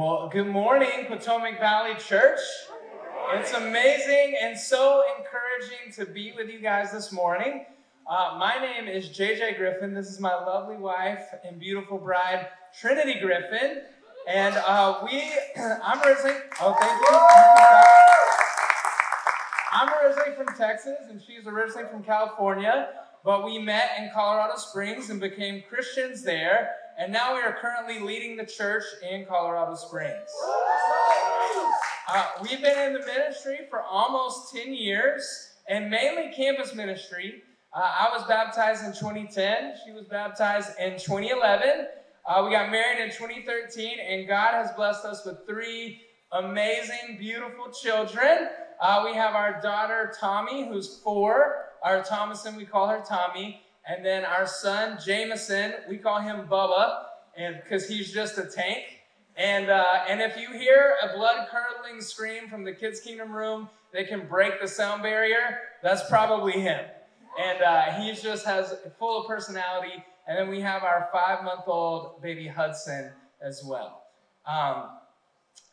Well, good morning, Potomac Valley Church. It's amazing and so encouraging to be with you guys this morning. Uh, my name is JJ Griffin. This is my lovely wife and beautiful bride, Trinity Griffin. And uh, we, I'm originally, oh, thank you. I'm originally from Texas, and she's originally from California. But we met in Colorado Springs and became Christians there. And now we are currently leading the church in Colorado Springs. Uh, we've been in the ministry for almost 10 years and mainly campus ministry. Uh, I was baptized in 2010. She was baptized in 2011. Uh, we got married in 2013, and God has blessed us with three amazing, beautiful children. Uh, we have our daughter, Tommy, who's four. Our Thomason, we call her Tommy. And then our son, Jameson, we call him Bubba, and because he's just a tank. And, uh, and if you hear a blood curdling scream from the Kids Kingdom room that can break the sound barrier, that's probably him. And uh, he just has full of personality. And then we have our five month old baby Hudson as well. Um,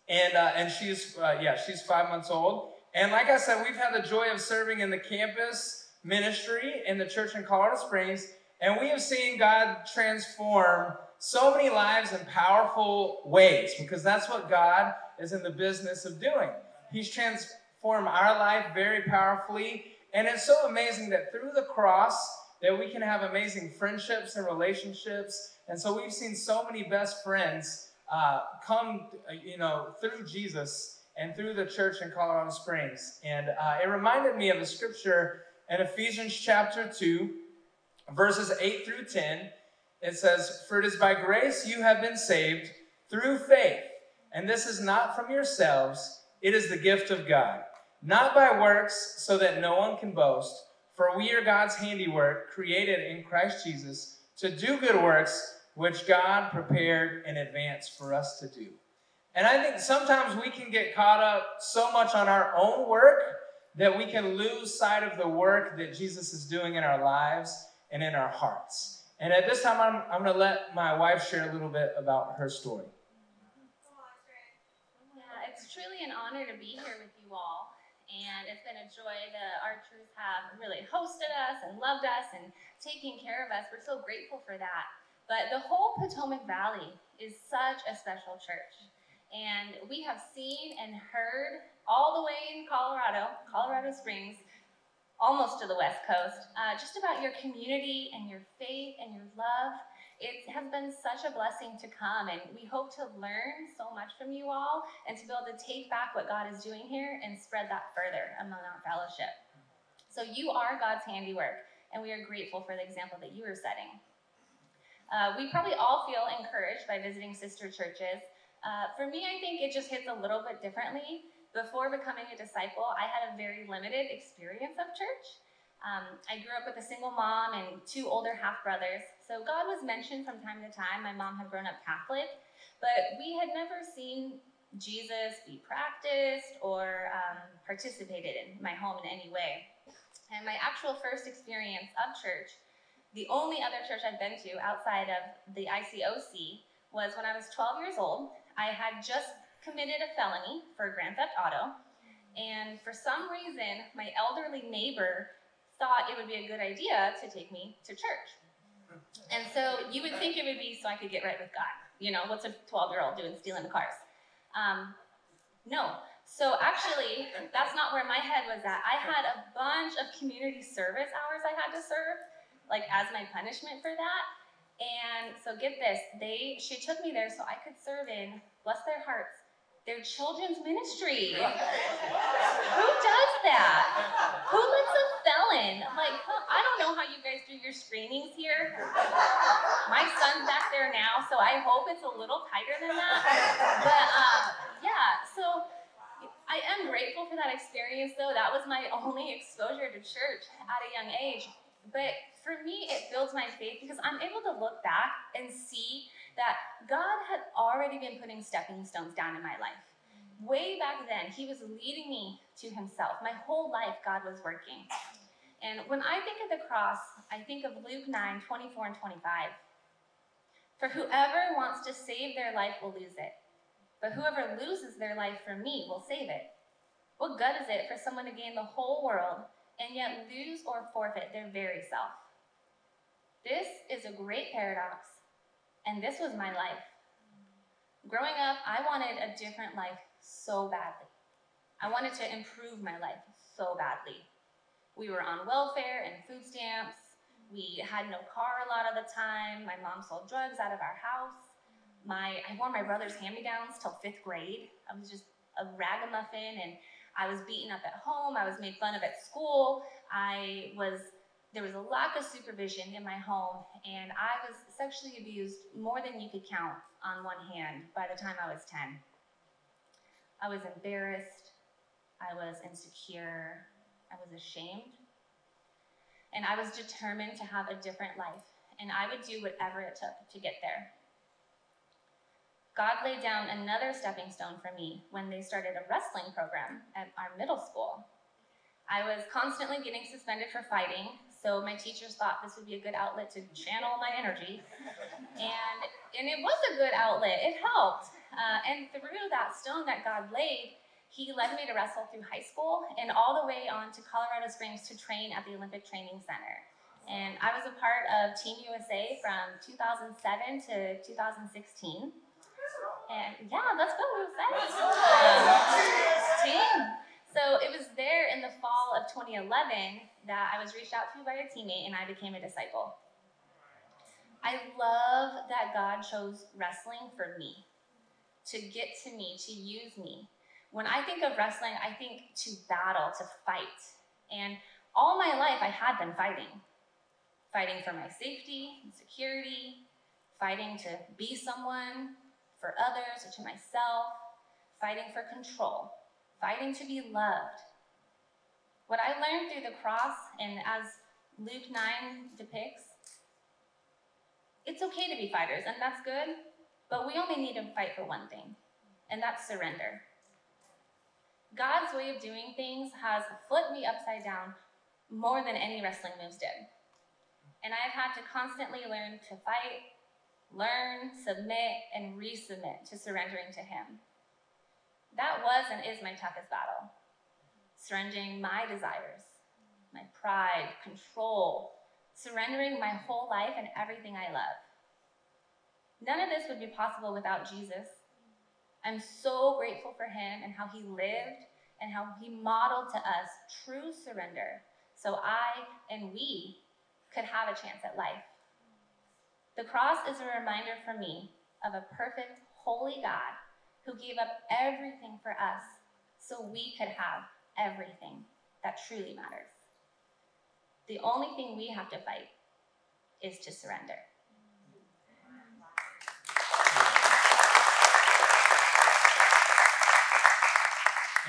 and, uh, and she's, uh, yeah, she's five months old. And like I said, we've had the joy of serving in the campus ministry in the church in Colorado Springs, and we have seen God transform so many lives in powerful ways because that's what God is in the business of doing. He's transformed our life very powerfully, and it's so amazing that through the cross that we can have amazing friendships and relationships. And so we've seen so many best friends uh, come, you know, through Jesus and through the church in Colorado Springs. And uh, it reminded me of a scripture in Ephesians chapter 2, verses 8 through 10, it says, For it is by grace you have been saved through faith, and this is not from yourselves, it is the gift of God, not by works, so that no one can boast. For we are God's handiwork, created in Christ Jesus to do good works, which God prepared in advance for us to do. And I think sometimes we can get caught up so much on our own work that we can lose sight of the work that Jesus is doing in our lives and in our hearts. And at this time, I'm, I'm going to let my wife share a little bit about her story. Yeah, it's truly an honor to be here with you all. And it's been a joy. that our Archers have really hosted us and loved us and taken care of us. We're so grateful for that. But the whole Potomac Valley is such a special church. And we have seen and heard all the way in Colorado, Colorado Springs, almost to the West Coast, uh, just about your community and your faith and your love. It has been such a blessing to come, and we hope to learn so much from you all and to be able to take back what God is doing here and spread that further among our fellowship. So, you are God's handiwork, and we are grateful for the example that you are setting. Uh, we probably all feel encouraged by visiting sister churches. Uh, for me, I think it just hits a little bit differently before becoming a disciple, I had a very limited experience of church. Um, I grew up with a single mom and two older half brothers. So God was mentioned from time to time. My mom had grown up Catholic, but we had never seen Jesus be practiced or um, participated in my home in any way. And my actual first experience of church, the only other church I've been to outside of the ICOC, was when I was 12 years old. I had just committed a felony for grand theft auto, and for some reason, my elderly neighbor thought it would be a good idea to take me to church. And so you would think it would be so I could get right with God. You know, what's a 12 year old doing stealing cars? Um, no. So actually, that's not where my head was at. I had a bunch of community service hours I had to serve, like as my punishment for that. And so get this, they she took me there so I could serve in, bless their hearts, their children's ministry. Who does that? Who lets a felon? Like, I don't know how you guys do your screenings here. My son's back there now, so I hope it's a little tighter than that. But uh, yeah, so I am grateful for that experience, though. That was my only exposure to church at a young age. But for me, it builds my faith because I'm able to look back and see that God had already been putting stepping stones down in my life. Way back then, He was leading me to Himself. My whole life, God was working. And when I think of the cross, I think of Luke 9 24 and 25. For whoever wants to save their life will lose it, but whoever loses their life for me will save it. What good is it for someone to gain the whole world and yet lose or forfeit their very self? This is a great paradox, and this was my life. Growing up, I wanted a different life so badly. I wanted to improve my life so badly. We were on welfare and food stamps. We had no car a lot of the time. My mom sold drugs out of our house. My, I wore my brother's hand-me-downs till fifth grade. I was just a ragamuffin and I was beaten up at home. I was made fun of at school. I was, there was a lack of supervision in my home and I was sexually abused more than you could count on one hand by the time I was 10. I was embarrassed. I was insecure. I was ashamed. And I was determined to have a different life, and I would do whatever it took to get there. God laid down another stepping stone for me when they started a wrestling program at our middle school. I was constantly getting suspended for fighting, so my teachers thought this would be a good outlet to channel my energy. And, and it was a good outlet, it helped. Uh, and through that stone that God laid, he led me to wrestle through high school and all the way on to Colorado Springs to train at the Olympic Training Center. And I was a part of Team USA from 2007 to 2016. And yeah, let's go, USA. Um, team. So it was there in the fall of 2011 that I was reached out to by a teammate and I became a disciple. I love that God chose wrestling for me, to get to me, to use me, when I think of wrestling, I think to battle, to fight. And all my life, I had been fighting. Fighting for my safety and security, fighting to be someone for others or to myself, fighting for control, fighting to be loved. What I learned through the cross, and as Luke 9 depicts, it's okay to be fighters, and that's good, but we only need to fight for one thing, and that's surrender. God's way of doing things has flipped me upside down more than any wrestling moves did. And I've had to constantly learn to fight, learn, submit, and resubmit to surrendering to Him. That was and is my toughest battle. Surrendering my desires, my pride, control, surrendering my whole life and everything I love. None of this would be possible without Jesus I'm so grateful for him and how he lived and how he modeled to us true surrender so I and we could have a chance at life. The cross is a reminder for me of a perfect, holy God who gave up everything for us so we could have everything that truly matters. The only thing we have to fight is to surrender.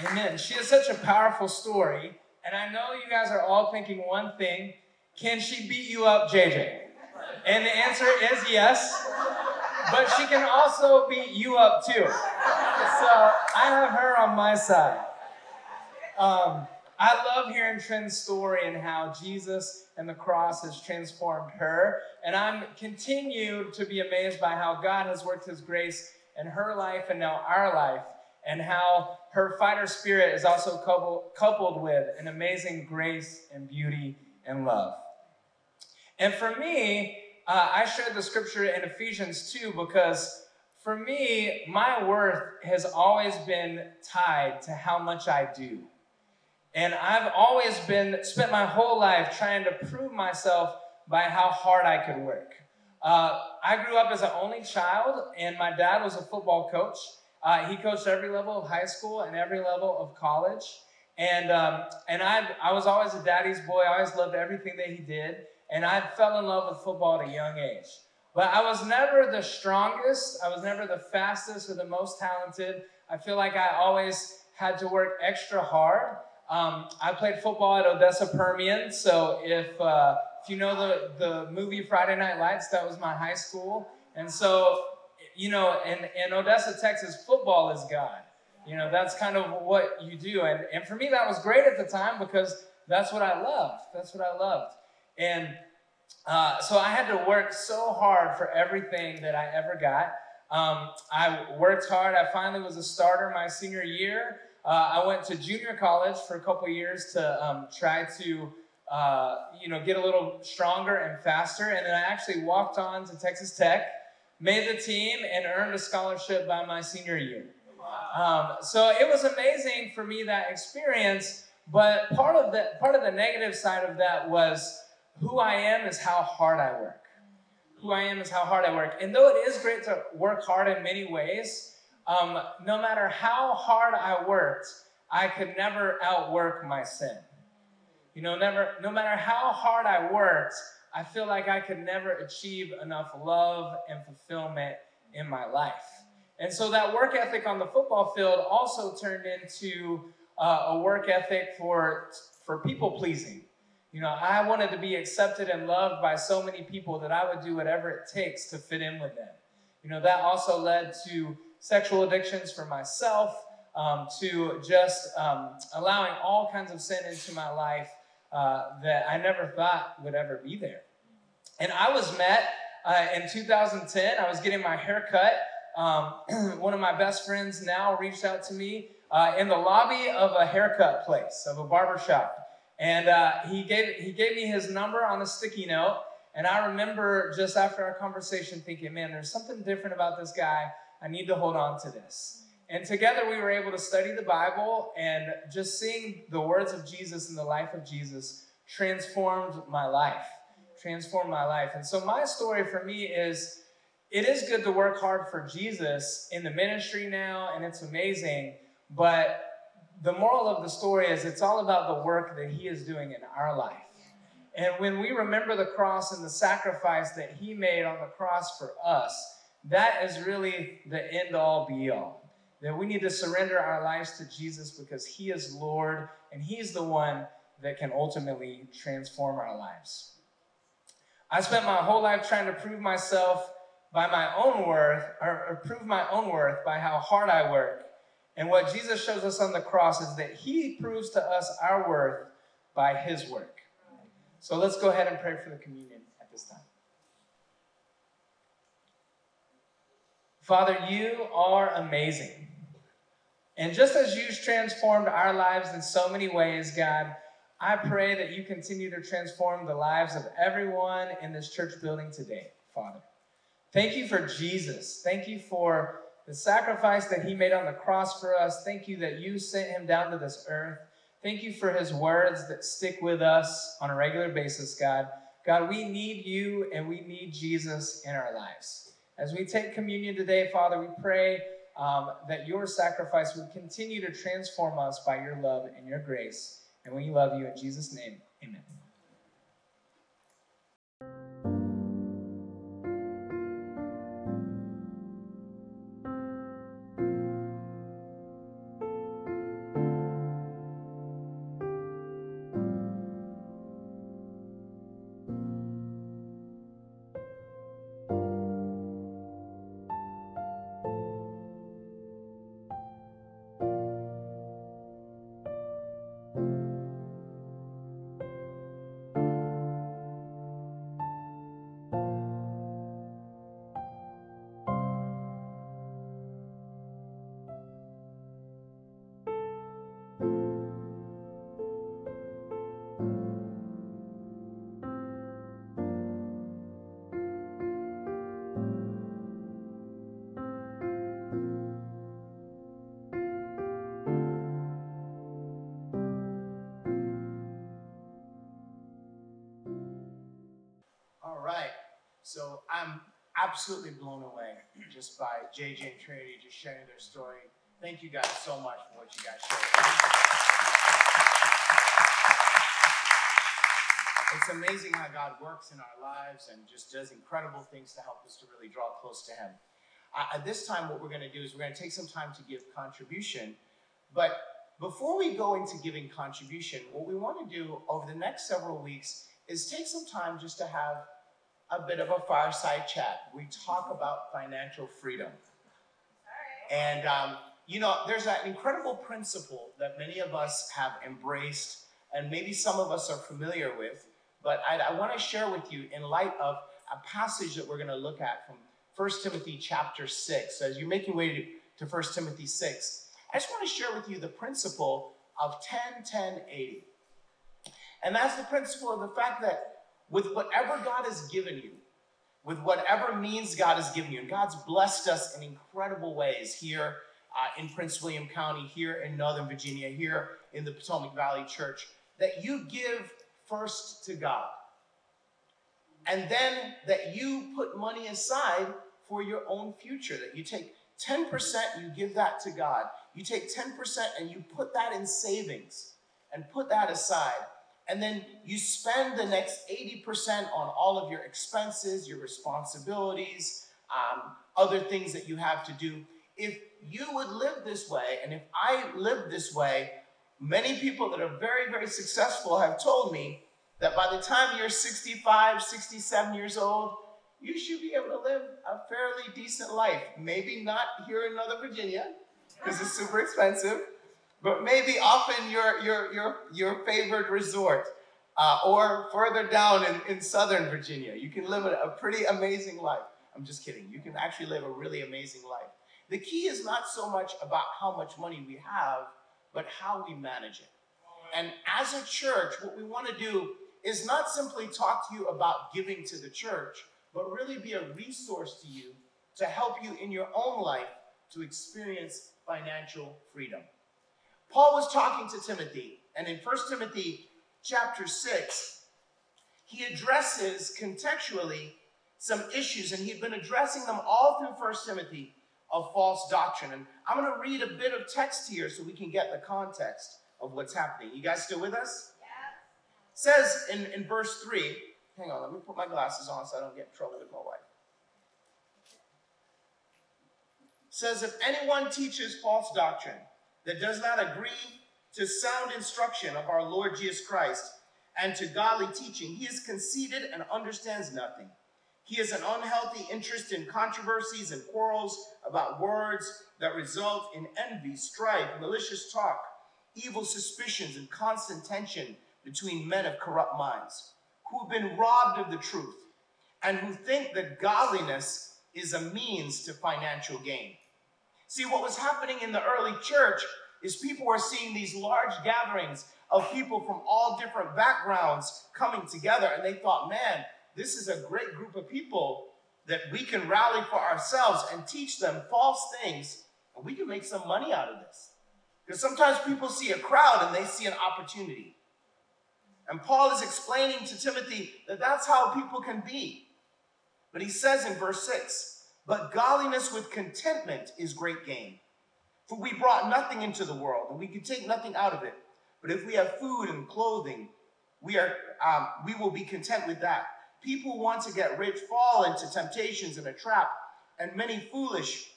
Amen. She has such a powerful story. And I know you guys are all thinking one thing can she beat you up, JJ? And the answer is yes. But she can also beat you up too. So I have her on my side. Um, I love hearing Trent's story and how Jesus and the cross has transformed her. And I'm continued to be amazed by how God has worked his grace in her life and now our life and how her fighter spirit is also coupled with an amazing grace and beauty and love. And for me, uh, I shared the scripture in Ephesians 2 because for me, my worth has always been tied to how much I do. And I've always been, spent my whole life trying to prove myself by how hard I could work. Uh, I grew up as an only child, and my dad was a football coach. Uh, he coached every level of high school and every level of college. And, um, and I, I was always a daddy's boy. I always loved everything that he did. And I fell in love with football at a young age. But I was never the strongest. I was never the fastest or the most talented. I feel like I always had to work extra hard. Um, I played football at Odessa Permian. So if, uh, if you know the, the movie Friday Night Lights, that was my high school. And so you know, in, in Odessa, Texas, football is God. You know, that's kind of what you do. And, and for me, that was great at the time because that's what I loved. That's what I loved. And uh, so I had to work so hard for everything that I ever got. Um, I worked hard. I finally was a starter my senior year. Uh, I went to junior college for a couple years to um, try to, uh, you know, get a little stronger and faster. And then I actually walked on to Texas Tech, made the team, and earned a scholarship by my senior year. Um, so it was amazing for me that experience. But part of the part of the negative side of that was who I am is how hard I work. Who I am is how hard I work. And though it is great to work hard in many ways, um, no matter how hard I worked, I could never outwork my sin. You know, never, no matter how hard I worked, I feel like I could never achieve enough love and fulfillment in my life. And so that work ethic on the football field also turned into uh, a work ethic for, for people pleasing. You know, I wanted to be accepted and loved by so many people that I would do whatever it takes to fit in with them. You know, that also led to sexual addictions for myself, um, to just um, allowing all kinds of sin into my life uh, that I never thought would ever be there. And I was met uh, in 2010. I was getting my hair cut. Um, one of my best friends now reached out to me uh, in the lobby of a haircut place, of a barber shop. And uh, he, gave, he gave me his number on a sticky note. And I remember just after our conversation thinking, man, there's something different about this guy. I need to hold on to this. And together we were able to study the Bible, and just seeing the words of Jesus and the life of Jesus transformed my life. Transformed my life. And so, my story for me is it is good to work hard for Jesus in the ministry now, and it's amazing. But the moral of the story is it's all about the work that He is doing in our life. And when we remember the cross and the sacrifice that He made on the cross for us, that is really the end all be all. That we need to surrender our lives to Jesus because He is Lord and He's the one that can ultimately transform our lives. I spent my whole life trying to prove myself by my own worth, or, prove my own worth by how hard I work. And what Jesus shows us on the cross is that He proves to us our worth by His work. So let's go ahead and pray for the communion at this time. Father, you are amazing. And just as you've transformed our lives in so many ways, God, I pray that you continue to transform the lives of everyone in this church building today, Father. Thank you for Jesus. Thank you for the sacrifice that he made on the cross for us. Thank you that you sent him down to this earth. Thank you for his words that stick with us on a regular basis, God. God, we need you and we need Jesus in our lives. As we take communion today, Father, we pray um, that your sacrifice would continue to transform us by your love and your grace. And we love you in Jesus' name. Amen. Absolutely blown away just by JJ and Trinity just sharing their story. Thank you guys so much for what you guys shared. It's amazing how God works in our lives and just does incredible things to help us to really draw close to Him. Uh, at this time, what we're going to do is we're going to take some time to give contribution. But before we go into giving contribution, what we want to do over the next several weeks is take some time just to have a bit of a fireside chat. We talk about financial freedom. And, um, you know, there's an incredible principle that many of us have embraced, and maybe some of us are familiar with, but I, I want to share with you in light of a passage that we're going to look at from 1 Timothy chapter 6. So as you're making way to, to 1 Timothy 6, I just want to share with you the principle of 10, 10, 80. And that's the principle of the fact that with whatever God has given you, with whatever means God has given you, and God's blessed us in incredible ways here uh, in Prince William County, here in Northern Virginia, here in the Potomac Valley Church, that you give first to God. And then that you put money aside for your own future, that you take 10%, you give that to God. You take 10% and you put that in savings and put that aside. And then you spend the next 80% on all of your expenses, your responsibilities, um, other things that you have to do. If you would live this way, and if I lived this way, many people that are very, very successful have told me that by the time you're 65, 67 years old, you should be able to live a fairly decent life. Maybe not here in Northern Virginia, because it's super expensive, but maybe off in your, your, your, your favorite resort uh, or further down in, in Southern Virginia. You can live a, a pretty amazing life. I'm just kidding. You can actually live a really amazing life. The key is not so much about how much money we have, but how we manage it. And as a church, what we want to do is not simply talk to you about giving to the church, but really be a resource to you to help you in your own life to experience financial freedom. Paul was talking to Timothy, and in 1 Timothy chapter 6, he addresses contextually some issues, and he'd been addressing them all through 1 Timothy of false doctrine. And I'm going to read a bit of text here so we can get the context of what's happening. You guys still with us? Yeah. says in, in verse 3, hang on, let me put my glasses on so I don't get in trouble with my wife. says, if anyone teaches false doctrine that does not agree to sound instruction of our Lord Jesus Christ and to godly teaching, he is conceited and understands nothing. He has an unhealthy interest in controversies and quarrels about words that result in envy, strife, malicious talk, evil suspicions, and constant tension between men of corrupt minds who have been robbed of the truth and who think that godliness is a means to financial gain. See, what was happening in the early church is people were seeing these large gatherings of people from all different backgrounds coming together, and they thought, man, this is a great group of people that we can rally for ourselves and teach them false things, and we can make some money out of this. Because sometimes people see a crowd and they see an opportunity. And Paul is explaining to Timothy that that's how people can be. But he says in verse 6 But godliness with contentment is great gain. For we brought nothing into the world, and we can take nothing out of it. But if we have food and clothing, we, are, um, we will be content with that. People want to get rich fall into temptations and a trap, and many foolish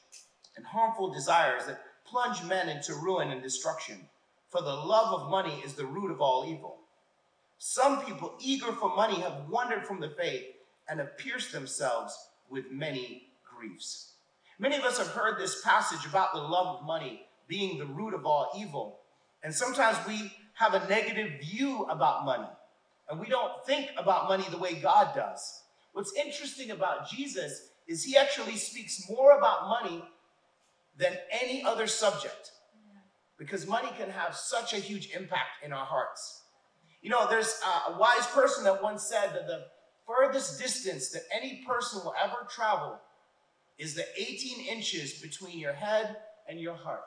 and harmful desires that plunge men into ruin and destruction. For the love of money is the root of all evil. Some people, eager for money, have wandered from the faith and have pierced themselves with many griefs. Many of us have heard this passage about the love of money being the root of all evil. And sometimes we have a negative view about money, and we don't think about money the way God does. What's interesting about Jesus is he actually speaks more about money than any other subject because money can have such a huge impact in our hearts. You know, there's uh, a wise person that once said that the furthest distance that any person will ever travel is the 18 inches between your head and your heart.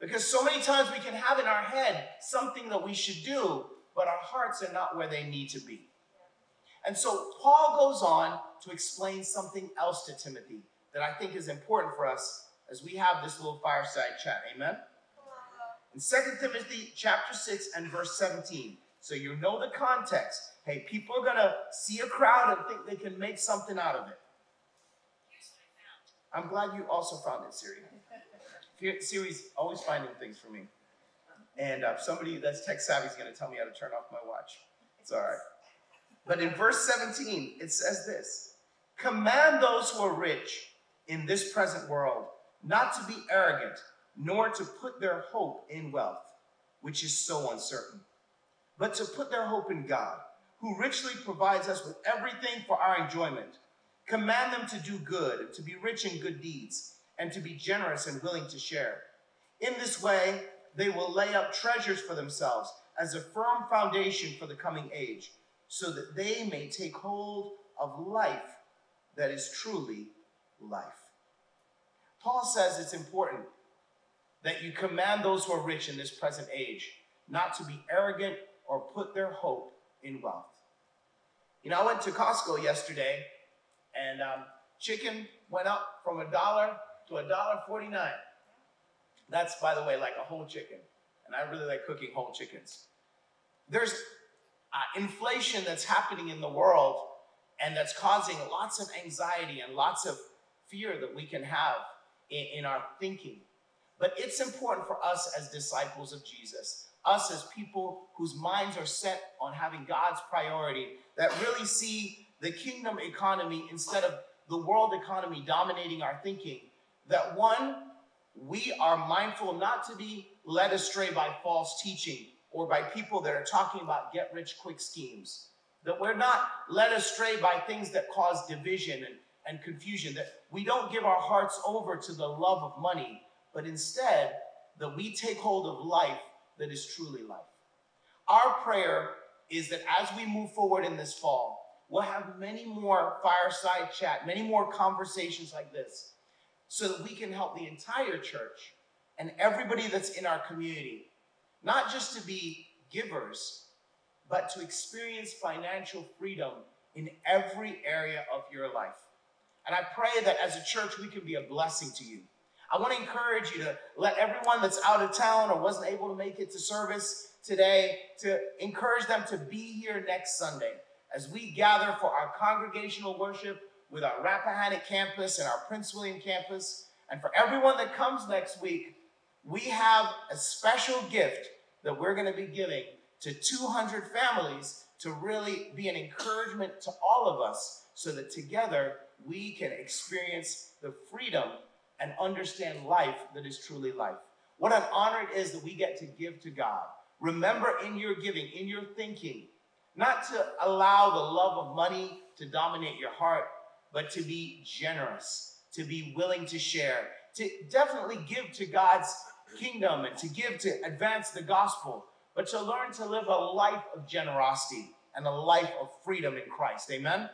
Because so many times we can have in our head something that we should do, but our hearts are not where they need to be. And so Paul goes on to explain something else to Timothy that I think is important for us as we have this little fireside chat. Amen? in 2 Timothy chapter 6 and verse 17. So you know the context. Hey, people are going to see a crowd and think they can make something out of it. I'm glad you also found it, Siri. Siri's always finding things for me. And uh, somebody that's tech savvy is going to tell me how to turn off my watch. It's all right. But in verse 17, it says this Command those who are rich in this present world not to be arrogant nor to put their hope in wealth, which is so uncertain, but to put their hope in God, who richly provides us with everything for our enjoyment. Command them to do good, to be rich in good deeds, and to be generous and willing to share. In this way, they will lay up treasures for themselves as a firm foundation for the coming age, so that they may take hold of life that is truly life. Paul says it's important that you command those who are rich in this present age not to be arrogant or put their hope in wealth. You know, I went to Costco yesterday and um, chicken went up from a dollar to a dollar forty-nine. That's, by the way, like a whole chicken. And I really like cooking whole chickens. There's uh, inflation that's happening in the world and that's causing lots of anxiety and lots of fear that we can have in, in our thinking. But it's important for us as disciples of Jesus, us as people whose minds are set on having God's priority, that really see the kingdom economy instead of the world economy dominating our thinking, that one, we are mindful not to be led astray by false teaching or by people that are talking about get rich quick schemes. That we're not led astray by things that cause division and, and confusion. That we don't give our hearts over to the love of money, but instead that we take hold of life that is truly life. Our prayer is that as we move forward in this fall, we'll have many more fireside chat, many more conversations like this, so that we can help the entire church and everybody that's in our community, not just to be givers, but to experience financial freedom in every area of your life. And I pray that as a church, we can be a blessing to you. I want to encourage you to let everyone that's out of town or wasn't able to make it to service today to encourage them to be here next Sunday as we gather for our congregational worship with our Rappahannock campus and our Prince William campus. And for everyone that comes next week, we have a special gift that we're going to be giving to 200 families to really be an encouragement to all of us so that together we can experience the freedom and understand life that is truly life. What an honor it is that we get to give to God. Remember in your giving, in your thinking, not to allow the love of money to dominate your heart, but to be generous, to be willing to share, to definitely give to God's kingdom and to give to advance the gospel, but to learn to live a life of generosity and a life of freedom in Christ. Amen?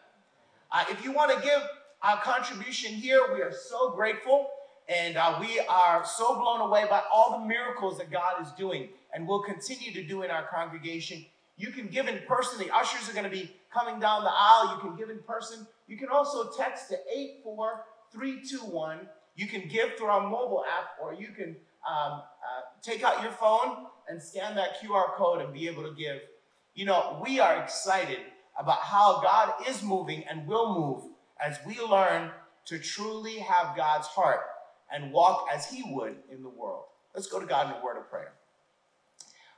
Uh, if you want to give a contribution here, we are so grateful. And uh, we are so blown away by all the miracles that God is doing and will continue to do in our congregation. You can give in person. The ushers are going to be coming down the aisle. You can give in person. You can also text to 84321. You can give through our mobile app, or you can um, uh, take out your phone and scan that QR code and be able to give. You know, we are excited about how God is moving and will move as we learn to truly have God's heart and walk as he would in the world. Let's go to God in a word of prayer.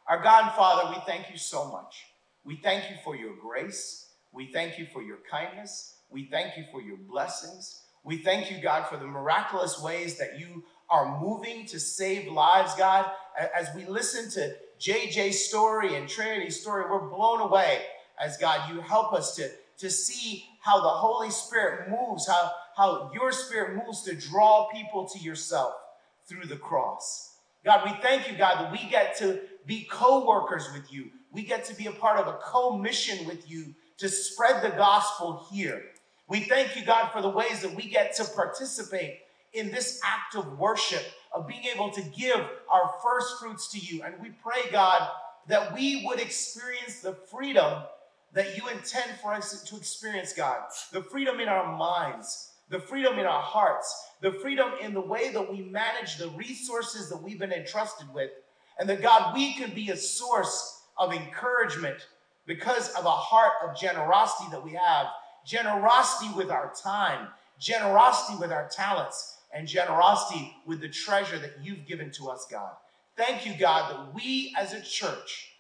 Our God and Father, we thank you so much. We thank you for your grace. We thank you for your kindness. We thank you for your blessings. We thank you, God, for the miraculous ways that you are moving to save lives, God. As we listen to JJ's story and Trinity's story, we're blown away as God, you help us to, to see how the Holy Spirit moves, how, how your spirit moves to draw people to yourself through the cross. God, we thank you, God, that we get to be co workers with you. We get to be a part of a co mission with you to spread the gospel here. We thank you, God, for the ways that we get to participate in this act of worship, of being able to give our first fruits to you. And we pray, God, that we would experience the freedom that you intend for us to experience, God. The freedom in our minds, the freedom in our hearts, the freedom in the way that we manage the resources that we've been entrusted with. And that God, we can be a source of encouragement because of a heart of generosity that we have generosity with our time, generosity with our talents, and generosity with the treasure that you've given to us, God. Thank you, God, that we as a church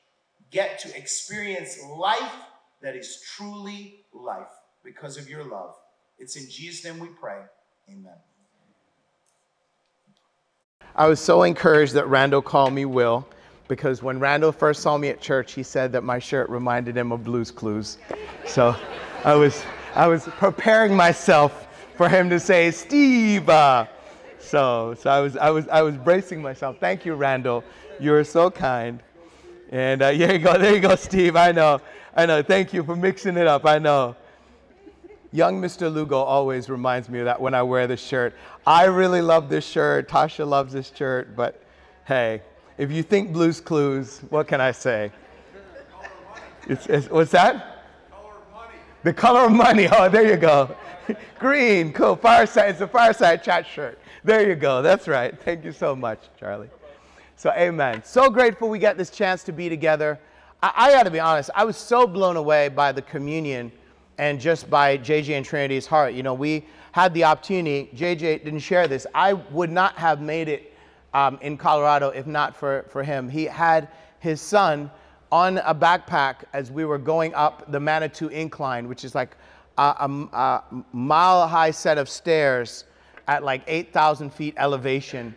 get to experience life that is truly life because of your love. It's in Jesus' name we pray. Amen. I was so encouraged that Randall called me Will because when Randall first saw me at church, he said that my shirt reminded him of Blues Clues. So I was, I was preparing myself for him to say, Steve. Uh, so, so I was, I was, I was bracing myself. Thank you, Randall. You're so kind. And uh, there you go, there you go, Steve. I know, I know. Thank you for mixing it up. I know. Young Mr. Lugo always reminds me of that when I wear this shirt. I really love this shirt. Tasha loves this shirt, but hey, if you think Blues Clues, what can I say? It's, it's, what's that? The color of money. Oh, there you go. Green, cool. Fireside. It's a fireside chat shirt. There you go. That's right. Thank you so much, Charlie. So, amen. So grateful we got this chance to be together. I, I got to be honest, I was so blown away by the communion and just by JJ and Trinity's heart. You know, we had the opportunity, JJ didn't share this. I would not have made it um, in Colorado if not for, for him. He had his son on a backpack as we were going up the Manitou Incline, which is like a, a, a mile high set of stairs at like 8,000 feet elevation.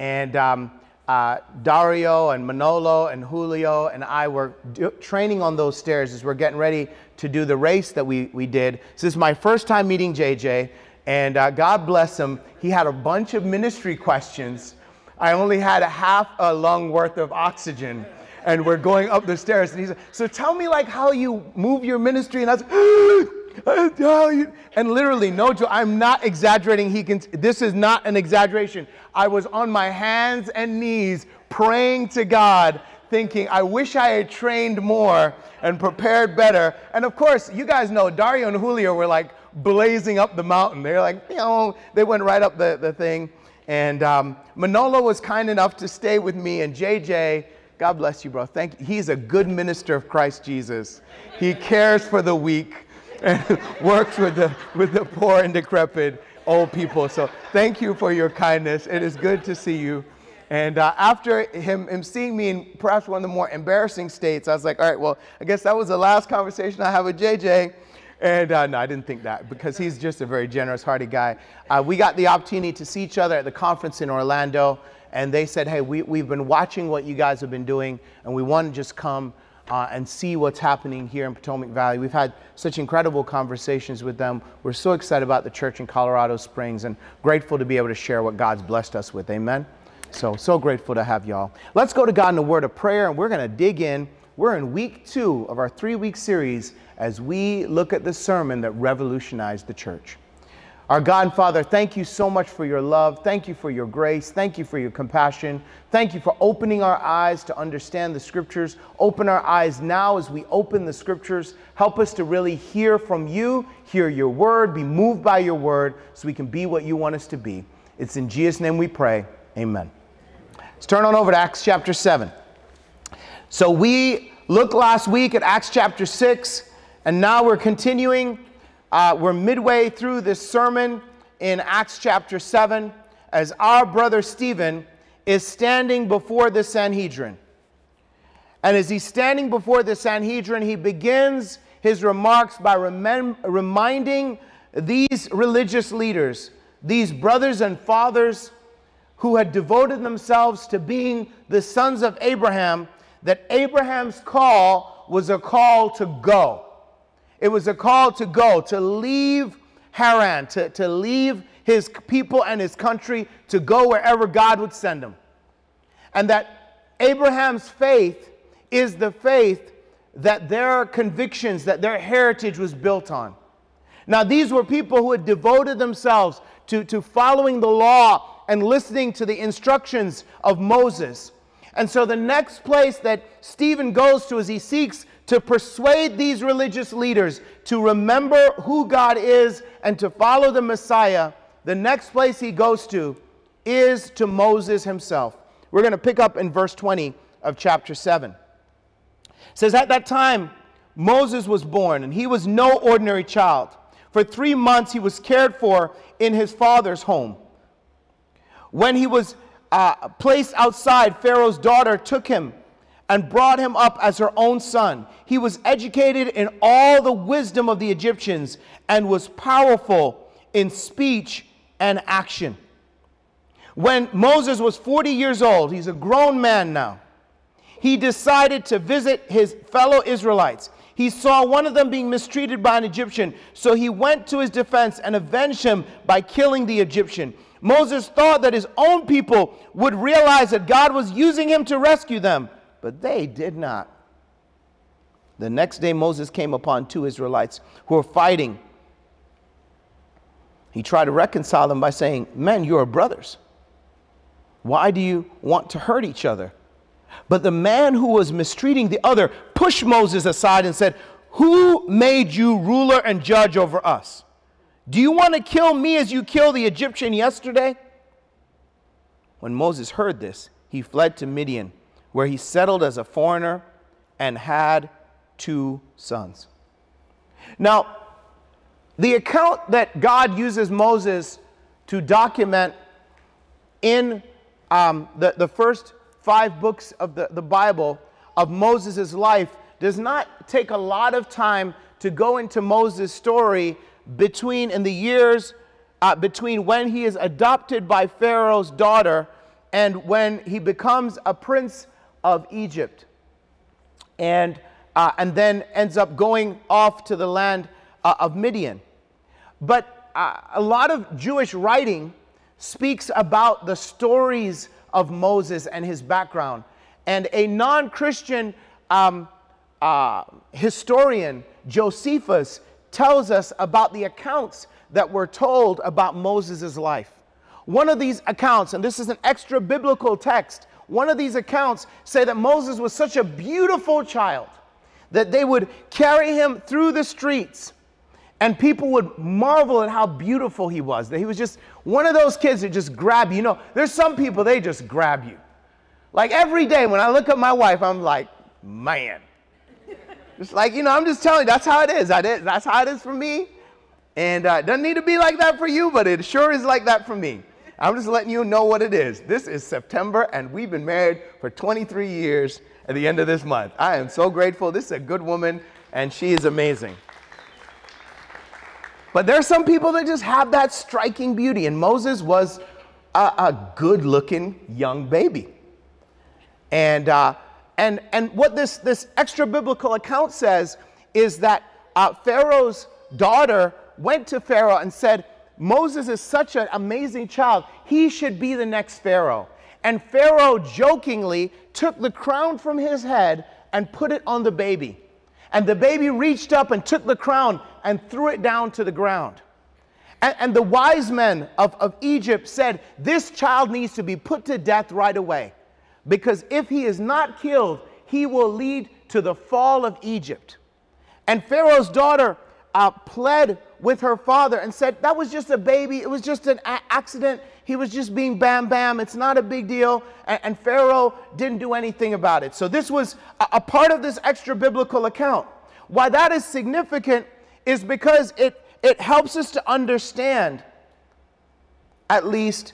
And um, uh, Dario and Manolo and Julio and I were do- training on those stairs as we're getting ready to do the race that we, we did. So this is my first time meeting JJ, and uh, God bless him. He had a bunch of ministry questions. I only had a half a lung worth of oxygen, and we're going up the stairs. And he said, "So tell me like how you move your ministry." And I was. and literally, no joke, I'm not exaggerating. He can, this is not an exaggeration. I was on my hands and knees praying to God, thinking, I wish I had trained more and prepared better. And of course, you guys know Dario and Julio were like blazing up the mountain. They're like, you know, they went right up the, the thing. And um, Manolo was kind enough to stay with me, and JJ, God bless you, bro. Thank you. He's a good minister of Christ Jesus. He cares for the weak and works with the, with the poor and decrepit old people. So thank you for your kindness. It is good to see you. And uh, after him, him seeing me in perhaps one of the more embarrassing states, I was like, all right, well, I guess that was the last conversation I have with JJ. And uh, no, I didn't think that because he's just a very generous, hearty guy. Uh, we got the opportunity to see each other at the conference in Orlando. And they said, hey, we, we've been watching what you guys have been doing, and we want to just come uh, and see what's happening here in Potomac Valley. We've had such incredible conversations with them. We're so excited about the church in Colorado Springs and grateful to be able to share what God's blessed us with. Amen. So, so grateful to have y'all. Let's go to God in a word of prayer and we're going to dig in. We're in week two of our three week series as we look at the sermon that revolutionized the church. Our God and Father, thank you so much for your love. Thank you for your grace. Thank you for your compassion. Thank you for opening our eyes to understand the scriptures. Open our eyes now as we open the scriptures. Help us to really hear from you, hear your word, be moved by your word, so we can be what you want us to be. It's in Jesus' name we pray. Amen. Let's turn on over to Acts chapter 7. So we looked last week at Acts chapter 6, and now we're continuing uh, we're midway through this sermon in Acts chapter 7 as our brother Stephen is standing before the Sanhedrin. And as he's standing before the Sanhedrin, he begins his remarks by remem- reminding these religious leaders, these brothers and fathers who had devoted themselves to being the sons of Abraham, that Abraham's call was a call to go. It was a call to go, to leave Haran, to, to leave his people and his country, to go wherever God would send him. And that Abraham's faith is the faith that their convictions, that their heritage was built on. Now, these were people who had devoted themselves to, to following the law and listening to the instructions of Moses. And so, the next place that Stephen goes to as he seeks to persuade these religious leaders to remember who God is and to follow the Messiah, the next place he goes to is to Moses himself. We're going to pick up in verse 20 of chapter 7. It says, At that time, Moses was born, and he was no ordinary child. For three months, he was cared for in his father's home. When he was uh, placed outside, Pharaoh's daughter took him and brought him up as her own son. He was educated in all the wisdom of the Egyptians and was powerful in speech and action. When Moses was 40 years old, he's a grown man now, he decided to visit his fellow Israelites. He saw one of them being mistreated by an Egyptian, so he went to his defense and avenged him by killing the Egyptian. Moses thought that his own people would realize that God was using him to rescue them, but they did not. The next day, Moses came upon two Israelites who were fighting. He tried to reconcile them by saying, Men, you are brothers. Why do you want to hurt each other? But the man who was mistreating the other pushed Moses aside and said, Who made you ruler and judge over us? Do you want to kill me as you killed the Egyptian yesterday? When Moses heard this, he fled to Midian, where he settled as a foreigner and had two sons. Now, the account that God uses Moses to document in um, the, the first five books of the, the Bible of Moses' life does not take a lot of time to go into Moses' story between in the years uh, between when he is adopted by Pharaoh's daughter and when he becomes a prince of Egypt. And, uh, and then ends up going off to the land uh, of Midian. But uh, a lot of Jewish writing speaks about the stories of Moses and his background. And a non Christian um, uh, historian, Josephus, tells us about the accounts that were told about Moses' life. One of these accounts, and this is an extra biblical text, one of these accounts say that Moses was such a beautiful child that they would carry him through the streets and people would marvel at how beautiful he was. That he was just one of those kids that just grab you. You know, there's some people, they just grab you. Like every day when I look at my wife, I'm like, man. Just like, you know, I'm just telling you, that's how it is. That's how it is for me. And uh, it doesn't need to be like that for you, but it sure is like that for me. I'm just letting you know what it is. This is September, and we've been married for 23 years at the end of this month. I am so grateful. This is a good woman, and she is amazing. But there are some people that just have that striking beauty, and Moses was a, a good looking young baby. And, uh, and, and what this, this extra biblical account says is that uh, Pharaoh's daughter went to Pharaoh and said, Moses is such an amazing child. He should be the next Pharaoh. And Pharaoh jokingly took the crown from his head and put it on the baby. And the baby reached up and took the crown and threw it down to the ground. And, and the wise men of, of Egypt said, This child needs to be put to death right away. Because if he is not killed, he will lead to the fall of Egypt. And Pharaoh's daughter uh, pled with her father and said, That was just a baby. It was just an accident. He was just being bam bam. It's not a big deal. And, and Pharaoh didn't do anything about it. So, this was a, a part of this extra biblical account. Why that is significant is because it, it helps us to understand at least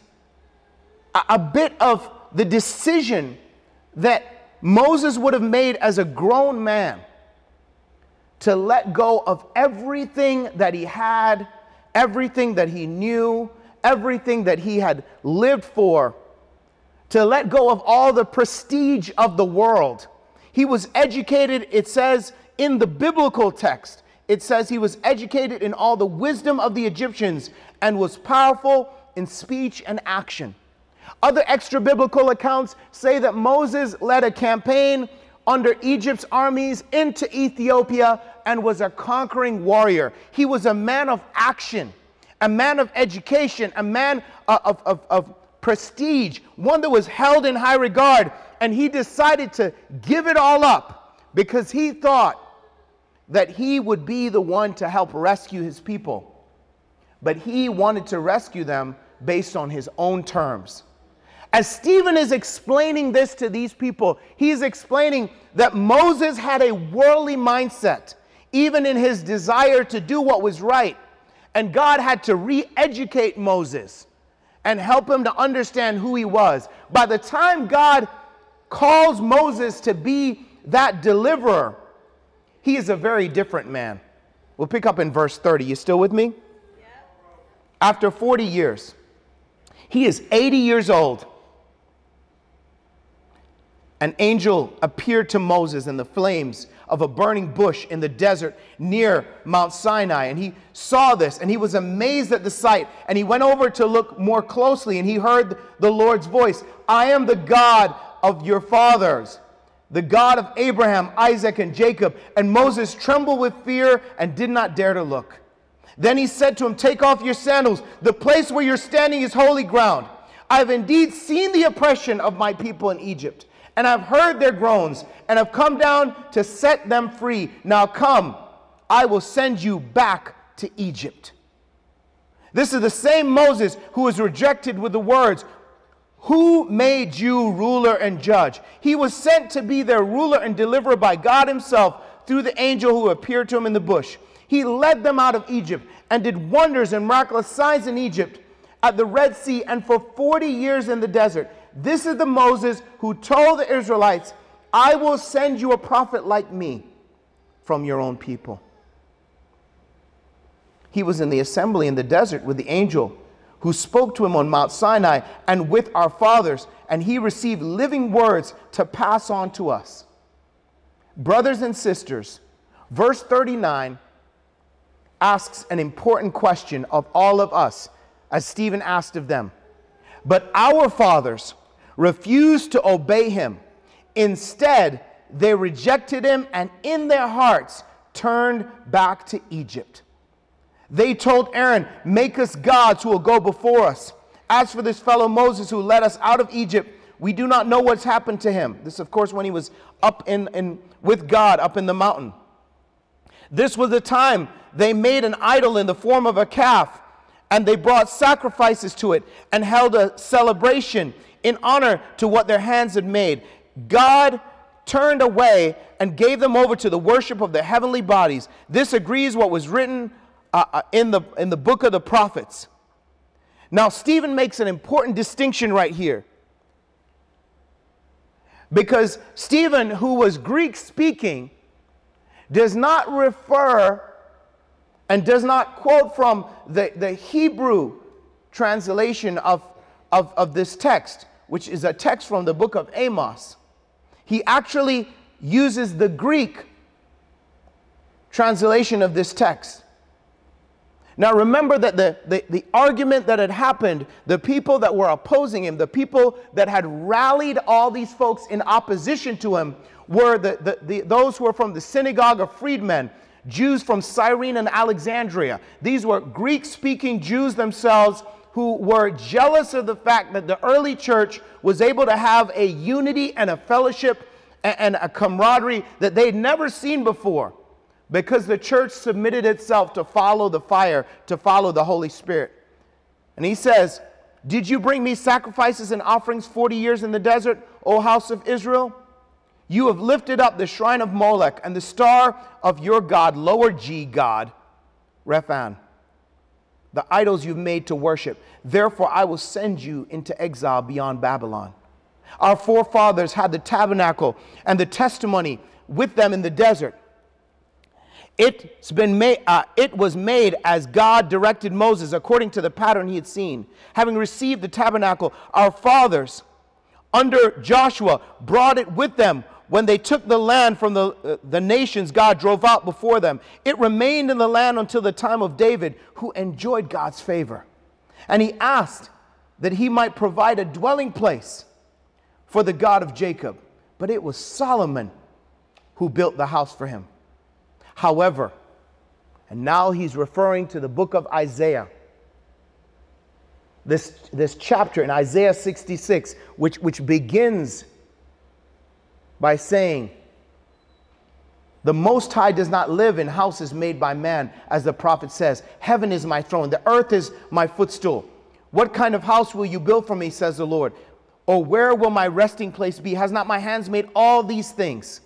a, a bit of the decision that Moses would have made as a grown man to let go of everything that he had, everything that he knew, everything that he had lived for, to let go of all the prestige of the world. He was educated, it says in the biblical text, it says he was educated in all the wisdom of the Egyptians and was powerful in speech and action. Other extra biblical accounts say that Moses led a campaign under Egypt's armies into Ethiopia and was a conquering warrior. He was a man of action, a man of education, a man uh, of, of, of prestige, one that was held in high regard. And he decided to give it all up because he thought that he would be the one to help rescue his people. But he wanted to rescue them based on his own terms. As Stephen is explaining this to these people, he's explaining that Moses had a worldly mindset, even in his desire to do what was right. And God had to re educate Moses and help him to understand who he was. By the time God calls Moses to be that deliverer, he is a very different man. We'll pick up in verse 30. You still with me? After 40 years, he is 80 years old. An angel appeared to Moses in the flames of a burning bush in the desert near Mount Sinai. And he saw this and he was amazed at the sight. And he went over to look more closely and he heard the Lord's voice I am the God of your fathers, the God of Abraham, Isaac, and Jacob. And Moses trembled with fear and did not dare to look. Then he said to him, Take off your sandals. The place where you're standing is holy ground. I have indeed seen the oppression of my people in Egypt and I've heard their groans, and have come down to set them free. Now come, I will send you back to Egypt. This is the same Moses who was rejected with the words, Who made you ruler and judge? He was sent to be their ruler and deliverer by God Himself through the angel who appeared to him in the bush. He led them out of Egypt and did wonders and miraculous signs in Egypt, at the Red Sea, and for 40 years in the desert. This is the Moses who told the Israelites, I will send you a prophet like me from your own people. He was in the assembly in the desert with the angel who spoke to him on Mount Sinai and with our fathers, and he received living words to pass on to us. Brothers and sisters, verse 39 asks an important question of all of us, as Stephen asked of them. But our fathers, refused to obey him. Instead, they rejected him and in their hearts turned back to Egypt. They told Aaron, Make us gods who will go before us. As for this fellow Moses who led us out of Egypt, we do not know what's happened to him. This, of course, when he was up in, in with God up in the mountain. This was the time they made an idol in the form of a calf, and they brought sacrifices to it and held a celebration in honor to what their hands had made. God turned away and gave them over to the worship of the heavenly bodies. This agrees what was written uh, uh, in, the, in the book of the prophets. Now, Stephen makes an important distinction right here. Because Stephen, who was Greek speaking, does not refer and does not quote from the, the Hebrew translation of, of, of this text which is a text from the book of Amos, he actually uses the Greek translation of this text. Now, remember that the, the, the, argument that had happened, the people that were opposing him, the people that had rallied all these folks in opposition to him, were the, the, the, those who were from the synagogue of freedmen, Jews from Cyrene and Alexandria. These were Greek speaking Jews themselves who were jealous of the fact that the early church was able to have a unity and a fellowship and a camaraderie that they'd never seen before because the church submitted itself to follow the fire, to follow the Holy Spirit. And he says, Did you bring me sacrifices and offerings 40 years in the desert, O house of Israel? You have lifted up the shrine of Molech and the star of your God, lower G God, Rephan the idols you've made to worship. Therefore, I will send you into exile beyond Babylon. Our forefathers had the tabernacle and the testimony with them in the desert. It's been made, uh, it was made as God directed Moses according to the pattern he had seen. Having received the tabernacle, our fathers under Joshua brought it with them when they took the land from the, uh, the nations God drove out before them, it remained in the land until the time of David, who enjoyed God's favor. And he asked that he might provide a dwelling place for the God of Jacob. But it was Solomon who built the house for him. However, and now he's referring to the book of Isaiah. This, this chapter in Isaiah 66, which, which begins by saying, The Most High does not live in houses made by man, as the prophet says. Heaven is my throne, the earth is my footstool. What kind of house will you build for me, says the Lord? Or where will my resting place be? Has not my hands made all these things?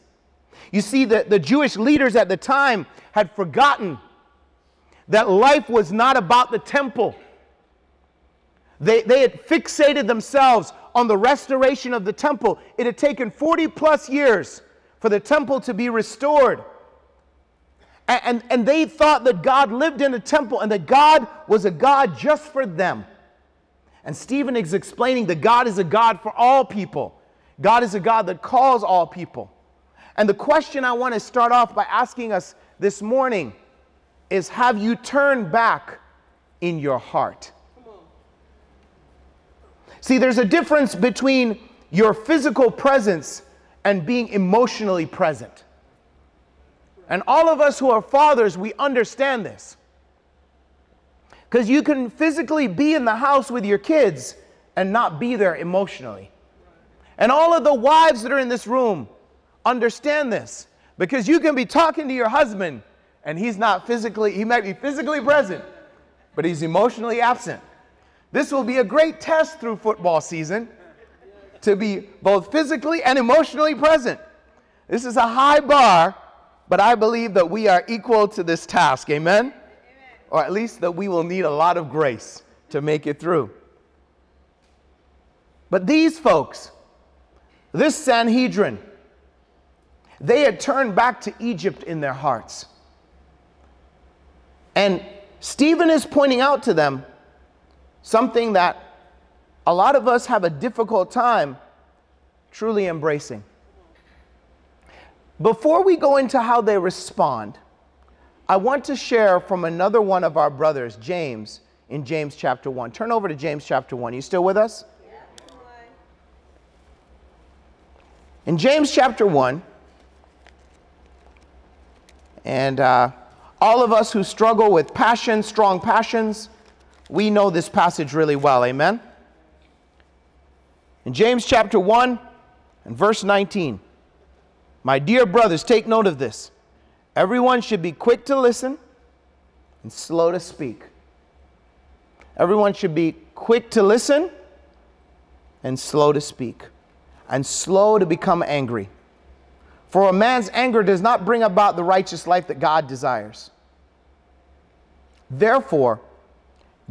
You see, the, the Jewish leaders at the time had forgotten that life was not about the temple. They, they had fixated themselves on the restoration of the temple. It had taken 40 plus years for the temple to be restored. And, and, and, they thought that God lived in a temple and that God was a God just for them. And Stephen is explaining that God is a God for all people. God is a God that calls all people. And the question I want to start off by asking us this morning is Have you turned back in your heart? See, there's a difference between your physical presence and being emotionally present. And all of us who are fathers, we understand this. Because you can physically be in the house with your kids and not be there emotionally. And all of the wives that are in this room understand this because you can be talking to your husband and he's not physically, he might be physically present, but he's emotionally absent. This will be a great test through football season to be both physically and emotionally present. This is a high bar, but I believe that we are equal to this task. Amen? Amen? Or at least that we will need a lot of grace to make it through. But these folks, this Sanhedrin, they had turned back to Egypt in their hearts. And Stephen is pointing out to them something that a lot of us have a difficult time truly embracing. Before we go into how they respond, I want to share from another one of our brothers, James, in James chapter 1. Turn over to James chapter 1. Are You still with us? In James chapter 1, and uh, all of us who struggle with passion, strong passions, we know this passage really well. Amen? In James chapter 1 and verse 19, my dear brothers, take note of this. Everyone should be quick to listen and slow to speak. Everyone should be quick to listen and slow to speak and slow to become angry. For a man's anger does not bring about the righteous life that God desires. Therefore,